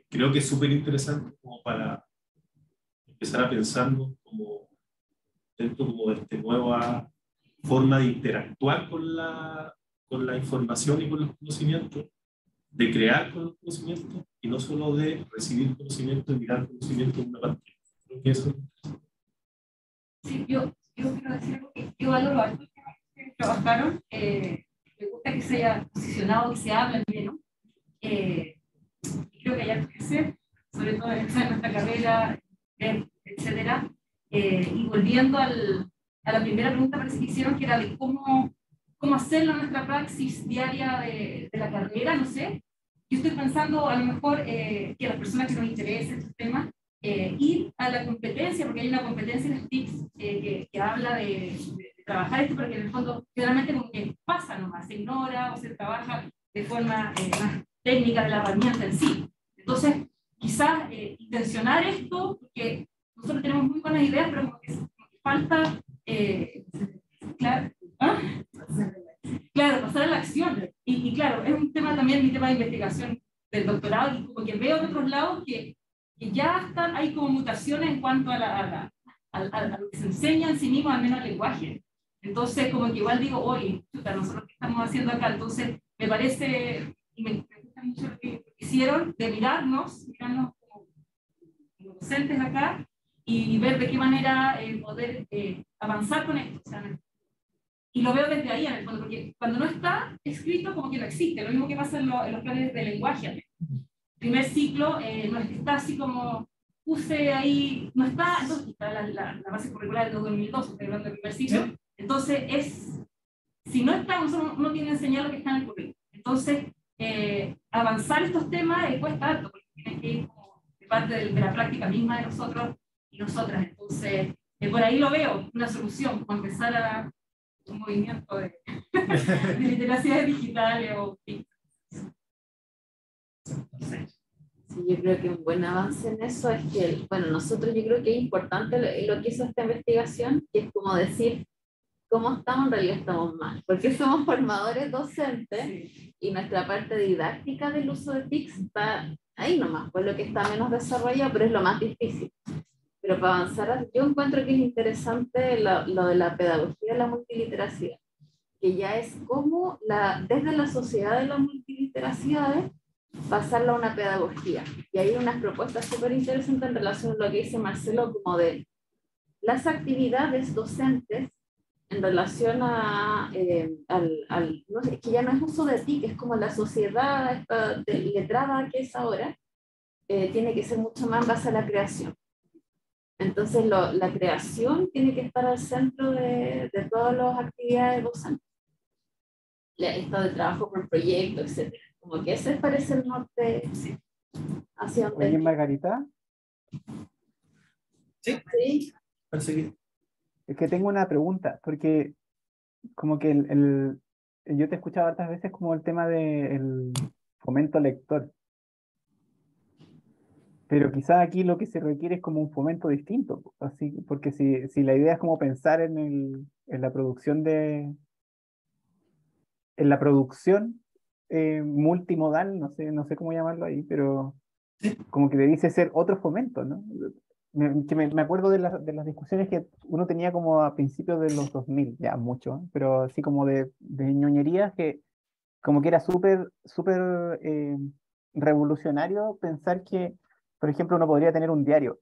creo que es súper interesante como para empezar a pensar como dentro como de esta nueva forma de interactuar con la, con la información y con los conocimientos, de crear con los conocimientos y no solo de recibir conocimiento y mirar conocimiento en una pantalla. Creo que eso Sí, yo, yo quiero decir algo que yo valoro algo que trabajaron. Eh, me gusta que se haya posicionado, que se hable menos. Eh, creo que hay algo que hacer, sobre todo en nuestra carrera, etcétera. Eh, y volviendo al, a la primera pregunta que hicieron, que era de cómo, cómo hacerlo en nuestra praxis diaria de, de la carrera, no sé. Yo estoy pensando a lo mejor eh, que a las personas que nos interesen estos temas, eh, ir a la competencia, porque hay una competencia en STICS que, que, habla de, trabajar esto, porque en el fondo generalmente como que pasa nomás, se ignora o se trabaja de forma más técnica de la herramienta en sí. Entonces, quizás intencionar esto, porque nosotros tenemos muy buenas ideas, pero como que, falta, eh, claro, ¿ah? claro, pasar a la acción. Y, claro, es un tema también, mi tema de investigación del doctorado, y como que veo de otros lados que, que ya están, hay como mutaciones en cuanto a, la, a, lo que se enseña en sí mismo, al menos el lenguaje. Entonces, como que igual digo, oye, nosotros qué estamos haciendo acá, entonces me parece, y me, gusta mucho lo que hicieron, de mirarnos, mirarnos como, como docentes acá, y ver de qué manera eh, poder eh, avanzar con esto. y lo veo desde ahí en el fondo, porque cuando no está escrito, como que no existe. Lo mismo que pasa en, los planes de lenguaje. Primer ciclo eh, no está así como puse ahí, no está, entonces está la, la, base curricular del 2002, estoy hablando del primer ciclo. Entonces, es, si no está, uno, tiene que enseñar lo que está en el currículum. Entonces, avanzar estos temas cuesta harto, porque tiene que ir como de parte de, de la práctica misma de nosotros y nosotras. Entonces, eh, por ahí lo veo, una solución, para empezar a un movimiento de, de literacia digital o Sí, yo creo que un buen avance en eso es que, bueno, nosotros yo creo que es importante lo, que hizo esta investigación, que es como decir, ¿cómo estamos? En realidad estamos mal, porque somos formadores docentes y nuestra parte didáctica del uso de TICS está ahí nomás, pues lo que está menos desarrollado, pero es lo más difícil. Pero para avanzar, yo encuentro que es interesante lo, lo de la pedagogía de la multiliteracidad, que ya es como la, desde la sociedad de las multiliteracidades pasarla a una pedagogía. Y hay unas propuestas súper interesantes en relación a lo que dice Marcelo, como de las actividades docentes en relación a, eh, al, al no sé, que ya no es uso de ti, que es como la sociedad letrada que es ahora, eh, tiene que ser mucho más en base a la creación. Entonces, la creación tiene que estar al centro de, todas las actividades docentes. Esto de trabajo por proyecto, etc. Como que ese parece el norte hacia donde... Oye, Margarita, Sí, Sí, que es que tengo una pregunta, porque como que el, el- yo te he escuchado hartas veces como el tema del fomento lector. Pero quizás aquí lo que se requiere es como un fomento distinto, así, porque si, si la idea es como pensar en, el, en la producción de, en la producción eh, multimodal, no sé, no sé cómo llamarlo ahí, pero como que debiese ser otro fomento, ¿no? Me, que me, me acuerdo de, la- de las discusiones que uno tenía como a principios de los 2000, ya mucho, ¿eh? pero así como de, de ñoñerías que como que era súper, súper eh, revolucionario pensar que, por ejemplo, uno podría tener un diario,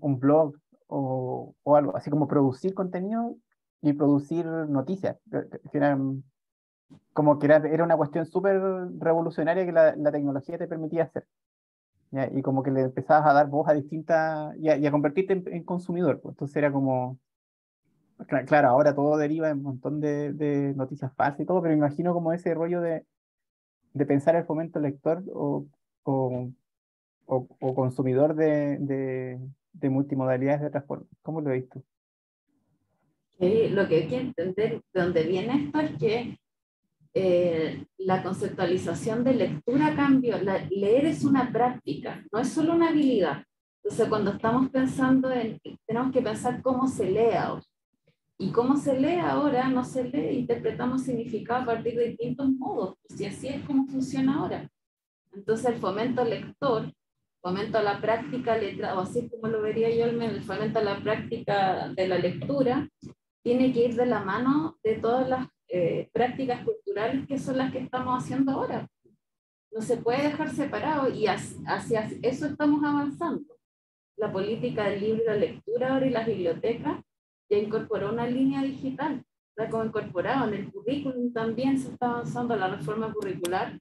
un blog o, o algo, así como producir contenido y producir noticias, que- eran como que era, era una cuestión súper revolucionaria que la, la tecnología te permitía hacer. ¿ya? Y como que le empezabas a dar voz a distintas, y a, y a convertirte en, en consumidor. pues. Entonces era como, cla- claro, ahora todo deriva en un montón de, de noticias falsas y todo, pero me imagino como ese rollo de, de pensar el fomento lector o, o, o, o consumidor de, de, de multimodalidades de forma. ¿Cómo lo visto? que lo que hay que entender de dónde viene esto es que eh, la conceptualización de lectura cambió. La- leer es una práctica, no es solo una habilidad. Entonces, cuando estamos pensando en, tenemos que pensar cómo se lee ahora. Y cómo se lee ahora, no se lee, interpretamos significado a partir de distintos modos. Y así es como funciona ahora. Entonces, el fomento lector, fomento a la práctica letra, o así como lo vería yo, el fomento a la práctica de la lectura, tiene que ir de la mano de todas las eh, prácticas culturales que son las que estamos haciendo ahora. No se puede dejar separado y hacia, eso estamos avanzando. La política del libro la lectura ahora y las bibliotecas ya incorporó una línea digital, está como incorporado en el currículum también se está avanzando la reforma curricular,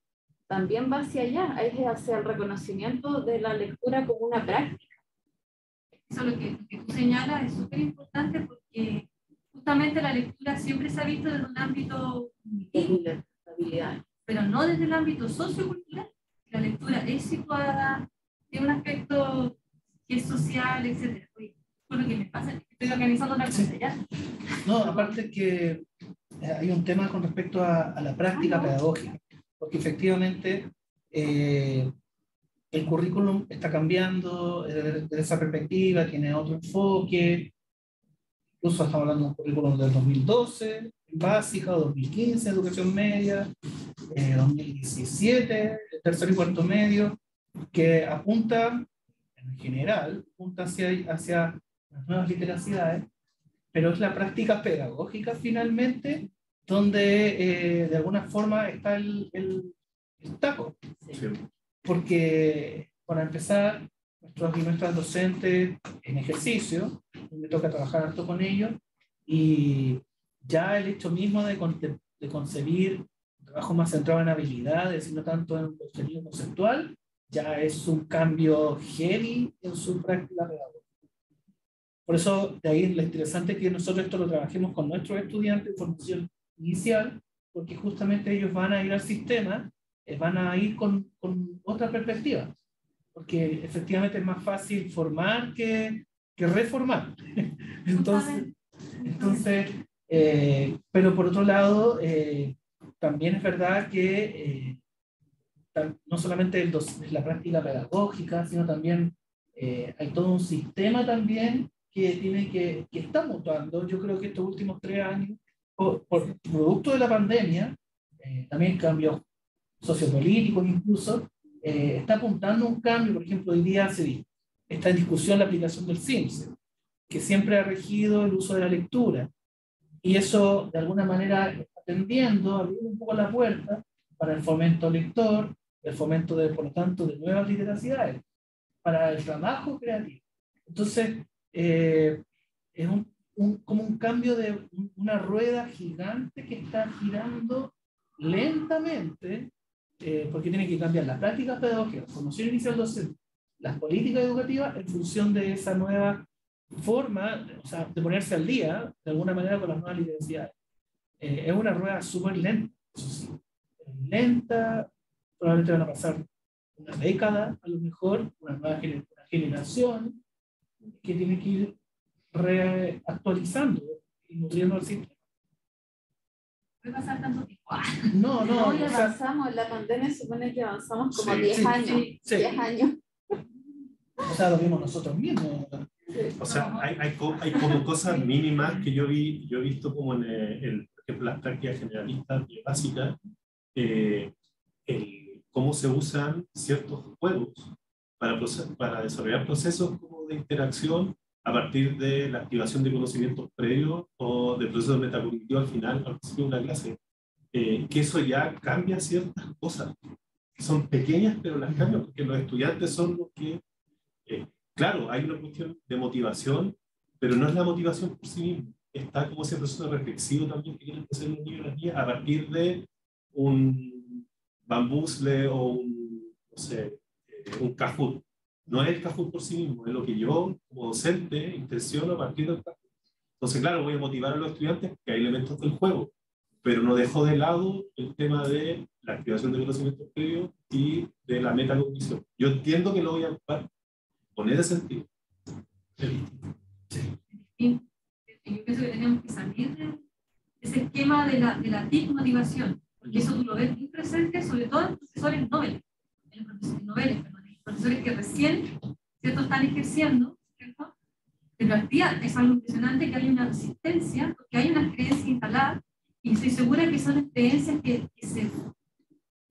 también va hacia allá, es hacia el reconocimiento de la lectura como una práctica. Eso lo que, lo que tú señalas es súper importante porque justamente la lectura siempre se ha visto desde un ámbito habilidades. pero no desde el ámbito sociocultural. La lectura es situada, tiene un aspecto que es social, etc. Por lo que me pasa, estoy organizando otra cosa ya. No, aparte que eh, hay un tema con respecto a, a la práctica pedagógica, porque efectivamente eh, el currículum está cambiando eh, desde esa perspectiva, tiene otro enfoque, incluso estamos hablando de un currículum del 2012, básica, 2015, educación media, eh, 2017, tercer y cuarto medio, que apunta, en general, apunta hacia, hacia las nuevas literacidades, pero es la práctica pedagógica finalmente donde eh, de alguna forma está el, el, el taco. Sí. Porque para empezar, nuestros y nuestras docentes en ejercicio, me toca trabajar harto con ellos, y ya el hecho mismo de, conte- de concebir un trabajo más centrado en habilidades y no tanto en contenido conceptual, ya es un cambio heavy en su práctica pedagógica. Por eso, de ahí lo interesante que nosotros esto lo trabajemos con nuestros estudiantes de formación inicial, porque justamente ellos van a ir al sistema, eh, van a ir con, con otra perspectiva, porque efectivamente es más fácil formar que, que reformar. Entonces, entonces eh, pero por otro lado, eh, también es verdad que eh, no solamente el la práctica pedagógica, sino también eh, hay todo un sistema también que tiene que, que está mutando. Yo creo que estos últimos tres años, por, por producto de la pandemia, eh, también cambios sociopolíticos incluso, eh, está apuntando un cambio. Por ejemplo, hoy día se está en discusión la aplicación del CIMSE, que siempre ha regido el uso de la lectura. Y eso, de alguna manera, está tendiendo, un poco la puerta para el fomento lector, el fomento, de, por lo tanto, de nuevas literacidades, para el trabajo creativo. Entonces, eh, es un, un- como un cambio de un- una rueda gigante que está girando lentamente, eh, porque tiene que cambiar las prácticas pedagógicas, la formación inicial docente, las políticas educativas en función de esa nueva forma, o sea, de ponerse al día, de alguna manera, con las nuevas literacidades. Eh, es una rueda súper lenta, eso sí, lenta, probablemente van a pasar una década, a lo mejor, una nueva generación que tiene que ir reactualizando y nutriendo al sistema. Puede pasar tanto tiempo. Ah, No, no, No, y o sea, avanzamos, la pandemia supone que avanzamos como Sí, 10 sí, años. sí. 10 años. o sea, lo vimos nosotros mismos. O sea, hay, hay, hay como cosas mínimas que yo, vi, yo he visto como en, eh, el, por ejemplo, las prácticas generalistas y básicas, eh, el- cómo se usan ciertos juegos para, para desarrollar procesos como de interacción a partir de la activación de conocimientos previos o de procesos metacognitivos al final, al principio de una clase. Eh, que eso ya cambia ciertas cosas. Son pequeñas, pero las cambian porque los estudiantes son los que eh, claro, hay una cuestión de motivación, pero no es la motivación por sí misma. Está como ese proceso reflexivo también que quieren hacer los niños y las niñas a partir de un bambusle o un, no sé, eh, un Kahoot. No es el Kahoot por sí mismo, es lo que yo como docente intenciono a partir del Kahoot. Entonces, claro, voy a motivar a los estudiantes que hay elementos del juego, pero no dejo de lado el tema de la activación de conocimientos previos y de la metacognición. Yo entiendo que lo voy a ocupar con ese sentido. Distinto. Y yo pienso que tenemos que salir de ese esquema de la, de la motivación, porque eso tú lo ves muy presente, sobre todo en profesores noveles, en profesores noveles, perdón, profesores que recién ¿cierto? están ejerciendo, ¿cierto? Pero día es algo impresionante que hay una resistencia, porque hay unas creencias instaladas, y estoy segura que son creencias que, que se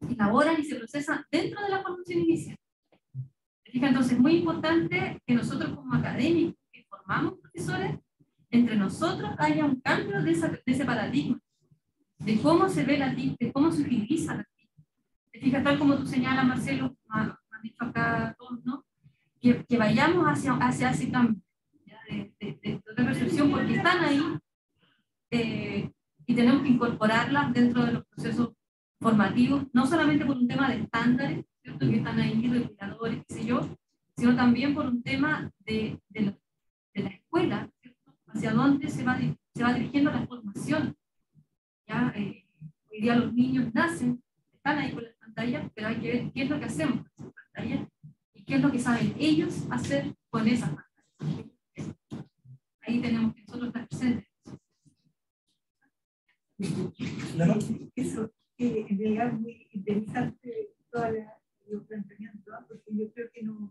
elaboran y se procesan dentro de la formación inicial. Entonces, es muy importante que nosotros como académicos, que formamos profesores, entre nosotros haya un cambio de, esa- de ese paradigma, de cómo se ve la TIC, de cómo se utiliza la TIC. Te fijas, tal como tú señalas, Marcelo, dicho acá todos, ¿no? Que, que vayamos hacia, hacia ese cambio de, de, de, percepción, porque están ahí eh, y tenemos que incorporarlas dentro de los procesos formativos, no solamente por un tema de estándares, ¿cierto? que están ahí, reguladores, qué sé yo, sino también por un tema de, de, lo- de la escuela, ¿cierto? hacia dónde se va, se va dirigiendo la formación. ¿ya? Eh, hoy día los niños nacen, están ahí con las pantallas, pero hay que ver qué es lo que hacemos pantallas y qué es lo que saben ellos hacer con esas pantallas. Ahí tenemos que nosotros estar presentes. Claro. Eso, eh, en realidad es muy interesante todos los planteamientos, ¿ah? porque yo creo que nos,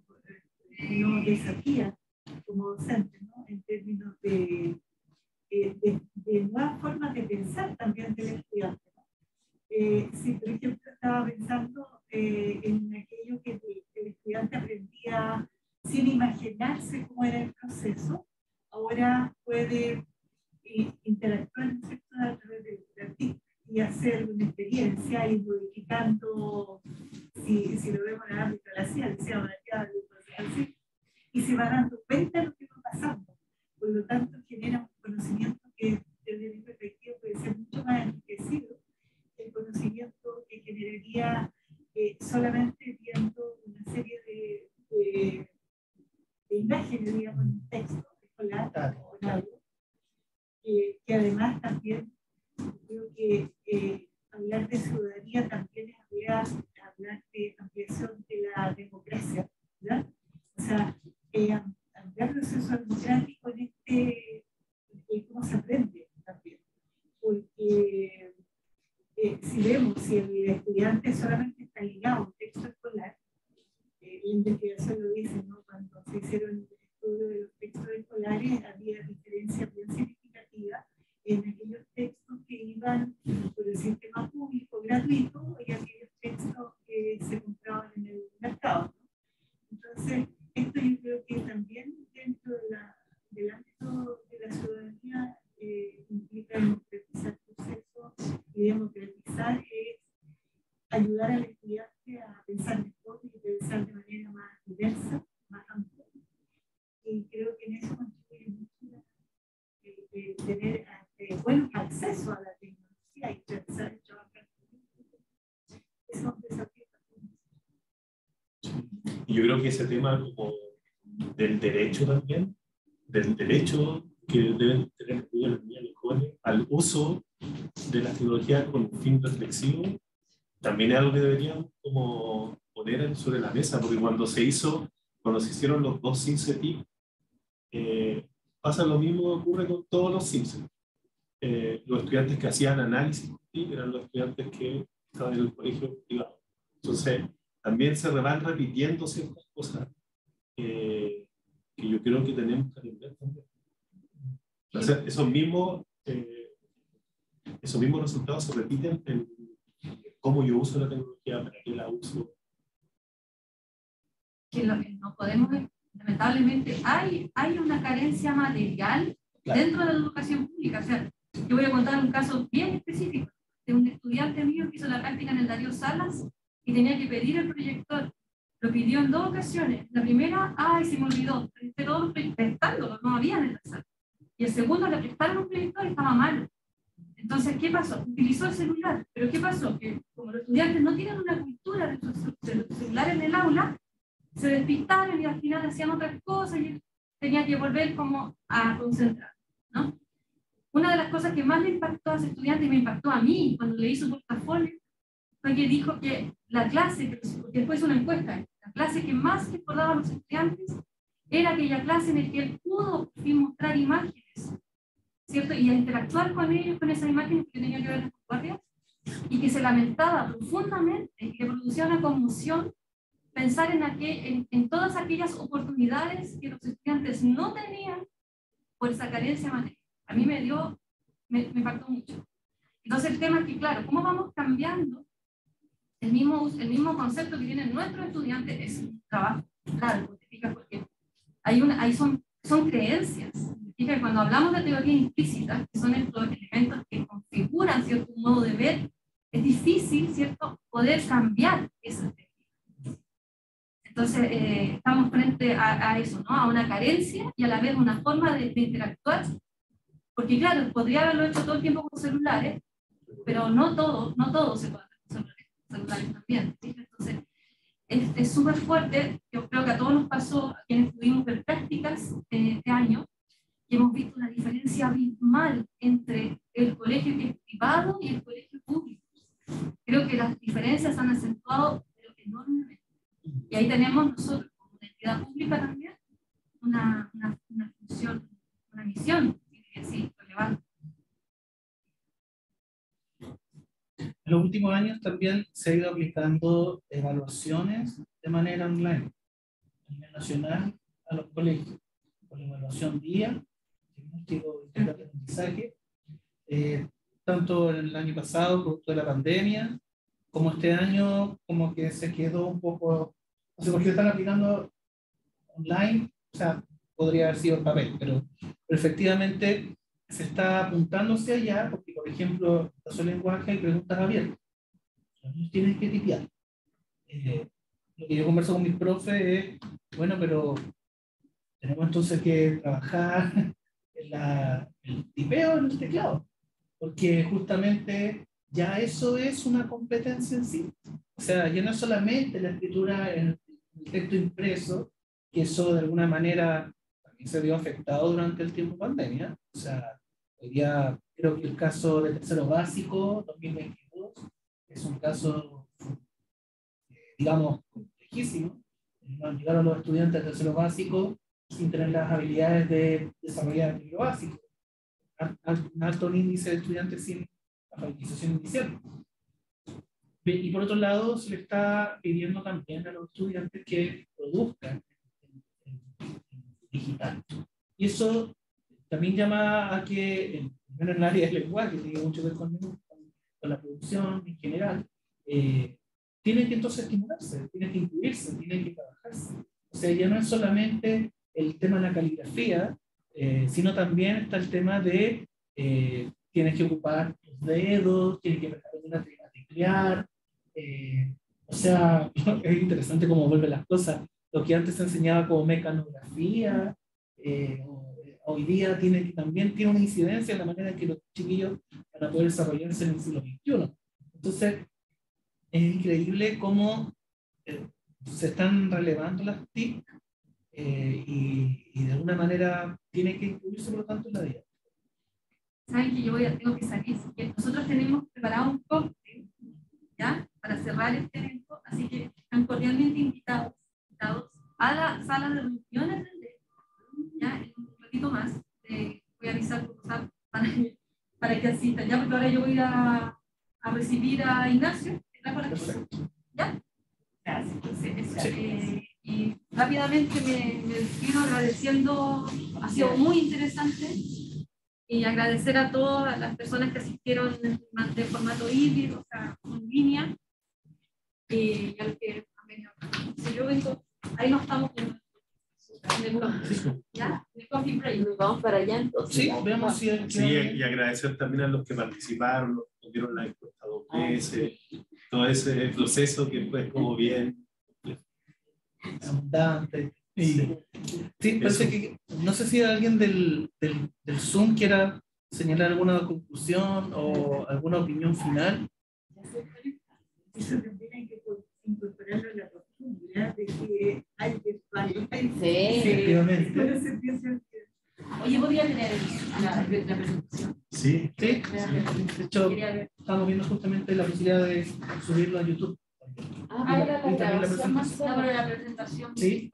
eh, nos desafía como docentes, ¿no? En términos de, eh, de, de nuevas formas de pensar también del estudiante. ¿no? Eh, si, por ejemplo, estaba pensando eh, en aquello que el, estudiante aprendía sin imaginarse cómo era el proceso, ahora puede eh, interactuar ¿no es cierto? a través de la TIC y hacer una experiencia y modificando, si, si lo vemos en el ámbito de la ciencia o así, y se va dando cuenta de lo que va pasando. Por lo tanto, genera un conocimiento que desde mi perspectiva puede ser mucho más enriquecido el conocimiento que generaría eh, solamente viendo una serie de, de, de imágenes, digamos, en un texto escolar o en algo, eh, que además también creo que eh, hablar de ciudadanía también es hablar, hablar de ampliación de la democracia, ¿verdad? O sea, eh, ampliar el proceso democrático en este, en cómo se aprende también. Porque eh, si vemos, si el estudiante solamente está ligado a un texto escolar, eh, la investigación lo dice, ¿no? Cuando se hicieron estudios de los textos escolares, había diferencias bien significativas en aquellos textos que iban por el sistema público gratuito y aquellos textos que se compraban en el mercado. ¿no? Entonces, esto yo creo que también dentro de la, del ámbito de la ciudadanía eh, implica democratizar procesos y democratizar es ayudar al estudiante a pensar mejor y pensar de manera más diversa, más amplia. Y creo que en eso contribuye mucho el, el tener eh, buen acceso a la tecnología y pensar y trabajar con. Es un desafío también. Yo creo que ese tema del derecho también, del derecho que deben tener los niños, las niñas, los jóvenes al uso de las tecnologías con un fin reflexivo, también es algo que deberíamos como poner sobre la mesa, porque cuando se hizo, cuando se hicieron los dos SimCity, eh, pasa lo mismo que ocurre con todos los Sims. Eh, los estudiantes que hacían análisis eran los estudiantes que estaban en el colegio privado. Entonces, también se van repitiendo ciertas cosas que yo creo que tenemos que aprender también. esos mismos, eh, esos mismos resultados se repiten en cómo yo uso la tecnología, para qué la uso. Que lo que no podemos, lamentablemente, hay, hay una carencia material dentro de la educación pública. O sea, yo voy a contar un caso bien específico de un estudiante mío que hizo la práctica en el Darío Salas y tenía que pedir el proyector. Lo pidió en dos ocasiones. La primera, ay, se me olvidó, todos prestándolo, no había en la sala. Y el segundo, le prestaron un proyector y estaba mal. Entonces, ¿qué pasó? Utilizó el celular. Pero ¿qué pasó? Que como los estudiantes no tienen una cultura de su celular en el aula, se despistaron y al final hacían otras cosas y tenía que volver como a concentrar, ¿no? Una de las cosas que más le impactó a ese estudiante y me impactó a mí cuando le hizo portafolio fue que dijo que la clase, que después una encuesta, la clase que más recordaba a los estudiantes era aquella clase en la que él pudo mostrar imágenes, ¿cierto? Y interactuar con ellos, con esas imágenes que tenía que ver las guardias, y que se lamentaba profundamente y que producía una conmoción pensar en, aquel, en, todas aquellas oportunidades que los estudiantes no tenían por esa carencia material a mí me dio, me, me impactó mucho. Entonces el tema es que, claro, ¿cómo vamos cambiando el mismo, el mismo concepto que tienen nuestros estudiantes? Es un trabajo largo, porque hay una, ahí son, son creencias. Que Cuando hablamos de teoría implícita, que son estos elementos que configuran cierto modo de ver, es difícil, ¿cierto?, poder cambiar esas técnicas. Entonces, eh, estamos frente a, a, eso, ¿no? A una carencia y a la vez una forma de, de interactuar porque claro, podría haberlo hecho todo el tiempo con celulares, pero no todo, no todo se puede hacer con celulares, también. Entonces, es súper fuerte, yo creo que a todos nos pasó, a quienes pudimos ver prácticas este año, y hemos visto una diferencia abismal entre el colegio que es privado y el colegio público. Creo que las diferencias han acentuado enormemente. Y ahí tenemos nosotros, como una entidad pública también, una, una, una función, una misión sí, relevante. En los últimos años también se ha ido aplicando evaluaciones de manera online a nivel nacional a los colegios, con evaluación día, diagnóstico de aprendizaje, eh, tanto el año pasado, producto de la pandemia, como este año, como que se quedó un poco, no sé por qué están aplicando online, o sea, podría haber sido el papel, pero, efectivamente se está apuntándose allá, porque por ejemplo, el lenguaje hay preguntas abiertas. Los tienen que tipear. Eh, lo que yo converso con mis profes es, bueno, pero tenemos entonces que trabajar la, el tipeo en el teclado, porque justamente ya eso es una competencia en sí. O sea, ya no es solamente la escritura en el texto impreso, que eso de alguna manera se vio afectado durante el tiempo pandemia. O sea, hoy día creo que el caso del tercero básico 2022 es un caso, eh, digamos, complejísimo. Llegaron los estudiantes del tercero básico sin tener las habilidades de desarrollar libro básico. Un alto índice de estudiantes sin alfabetización inicial. Y por otro lado, se le está pidiendo también a los estudiantes que produzcan digital. Y eso también llama a que, en el área del lenguaje, tiene mucho que ver con, con la producción en general, eh, tiene que entonces estimularse, tiene que incluirse, tiene que trabajarse. O sea, ya no es solamente el tema de la caligrafía, eh, sino también está el tema de eh, tienes que ocupar los dedos, tienes que aprender a teclear. Eh, o sea, es interesante cómo vuelven las cosas lo que antes se enseñaba como mecanografía, eh, hoy día tiene, también tiene una incidencia en la manera en que los chiquillos van a poder desarrollarse en el siglo XXI. Entonces, es increíble cómo eh, se están relevando las TIC eh, y, y, de alguna manera tiene que incluirse, por lo tanto, en la dieta. Saben que yo voy a, tengo que salir. Nosotros tenemos preparado un cóctel ¿ya? para cerrar este evento, así que están cordialmente invitados, invitados a la sala de reunión a atender, ¿ya? en un ratito más. Eh, voy a avisar para, para que asistan, ¿ya? porque ahora yo voy a, a recibir a Ignacio, que trajo las cosas. ¿Ya? Gracias. Entonces, eso, sí. eh, y rápidamente me, me despido agradeciendo, ha sido muy interesante y agradecer a todas las personas que asistieron de formato híbrido, o sea, en línea, y a los que han venido acá. Si yo vengo, ahí nos estamos. En el ¿ya? En el coffee break. Nos vamos para allá entonces. Sí, veamos si hay- Sí, y agradecer también a los que participaron, los que dieron la encuesta dos veces, todo ese proceso que fue como bien. Abundante. Y, sí, parece que, no sé si alguien del, del, del Zoom quiera señalar alguna conclusión o alguna opinión final. Eso también hay que incorporarlo en la ¿eh? de que hay que. Sí. Efectivamente. Pero se piensa Oye, podría tener la, la presentación. Sí, Sí, de hecho, estamos viendo justamente la posibilidad de subirlo a YouTube. Ah, la la grabación más presentación. No, pero sola. la presentación Sí.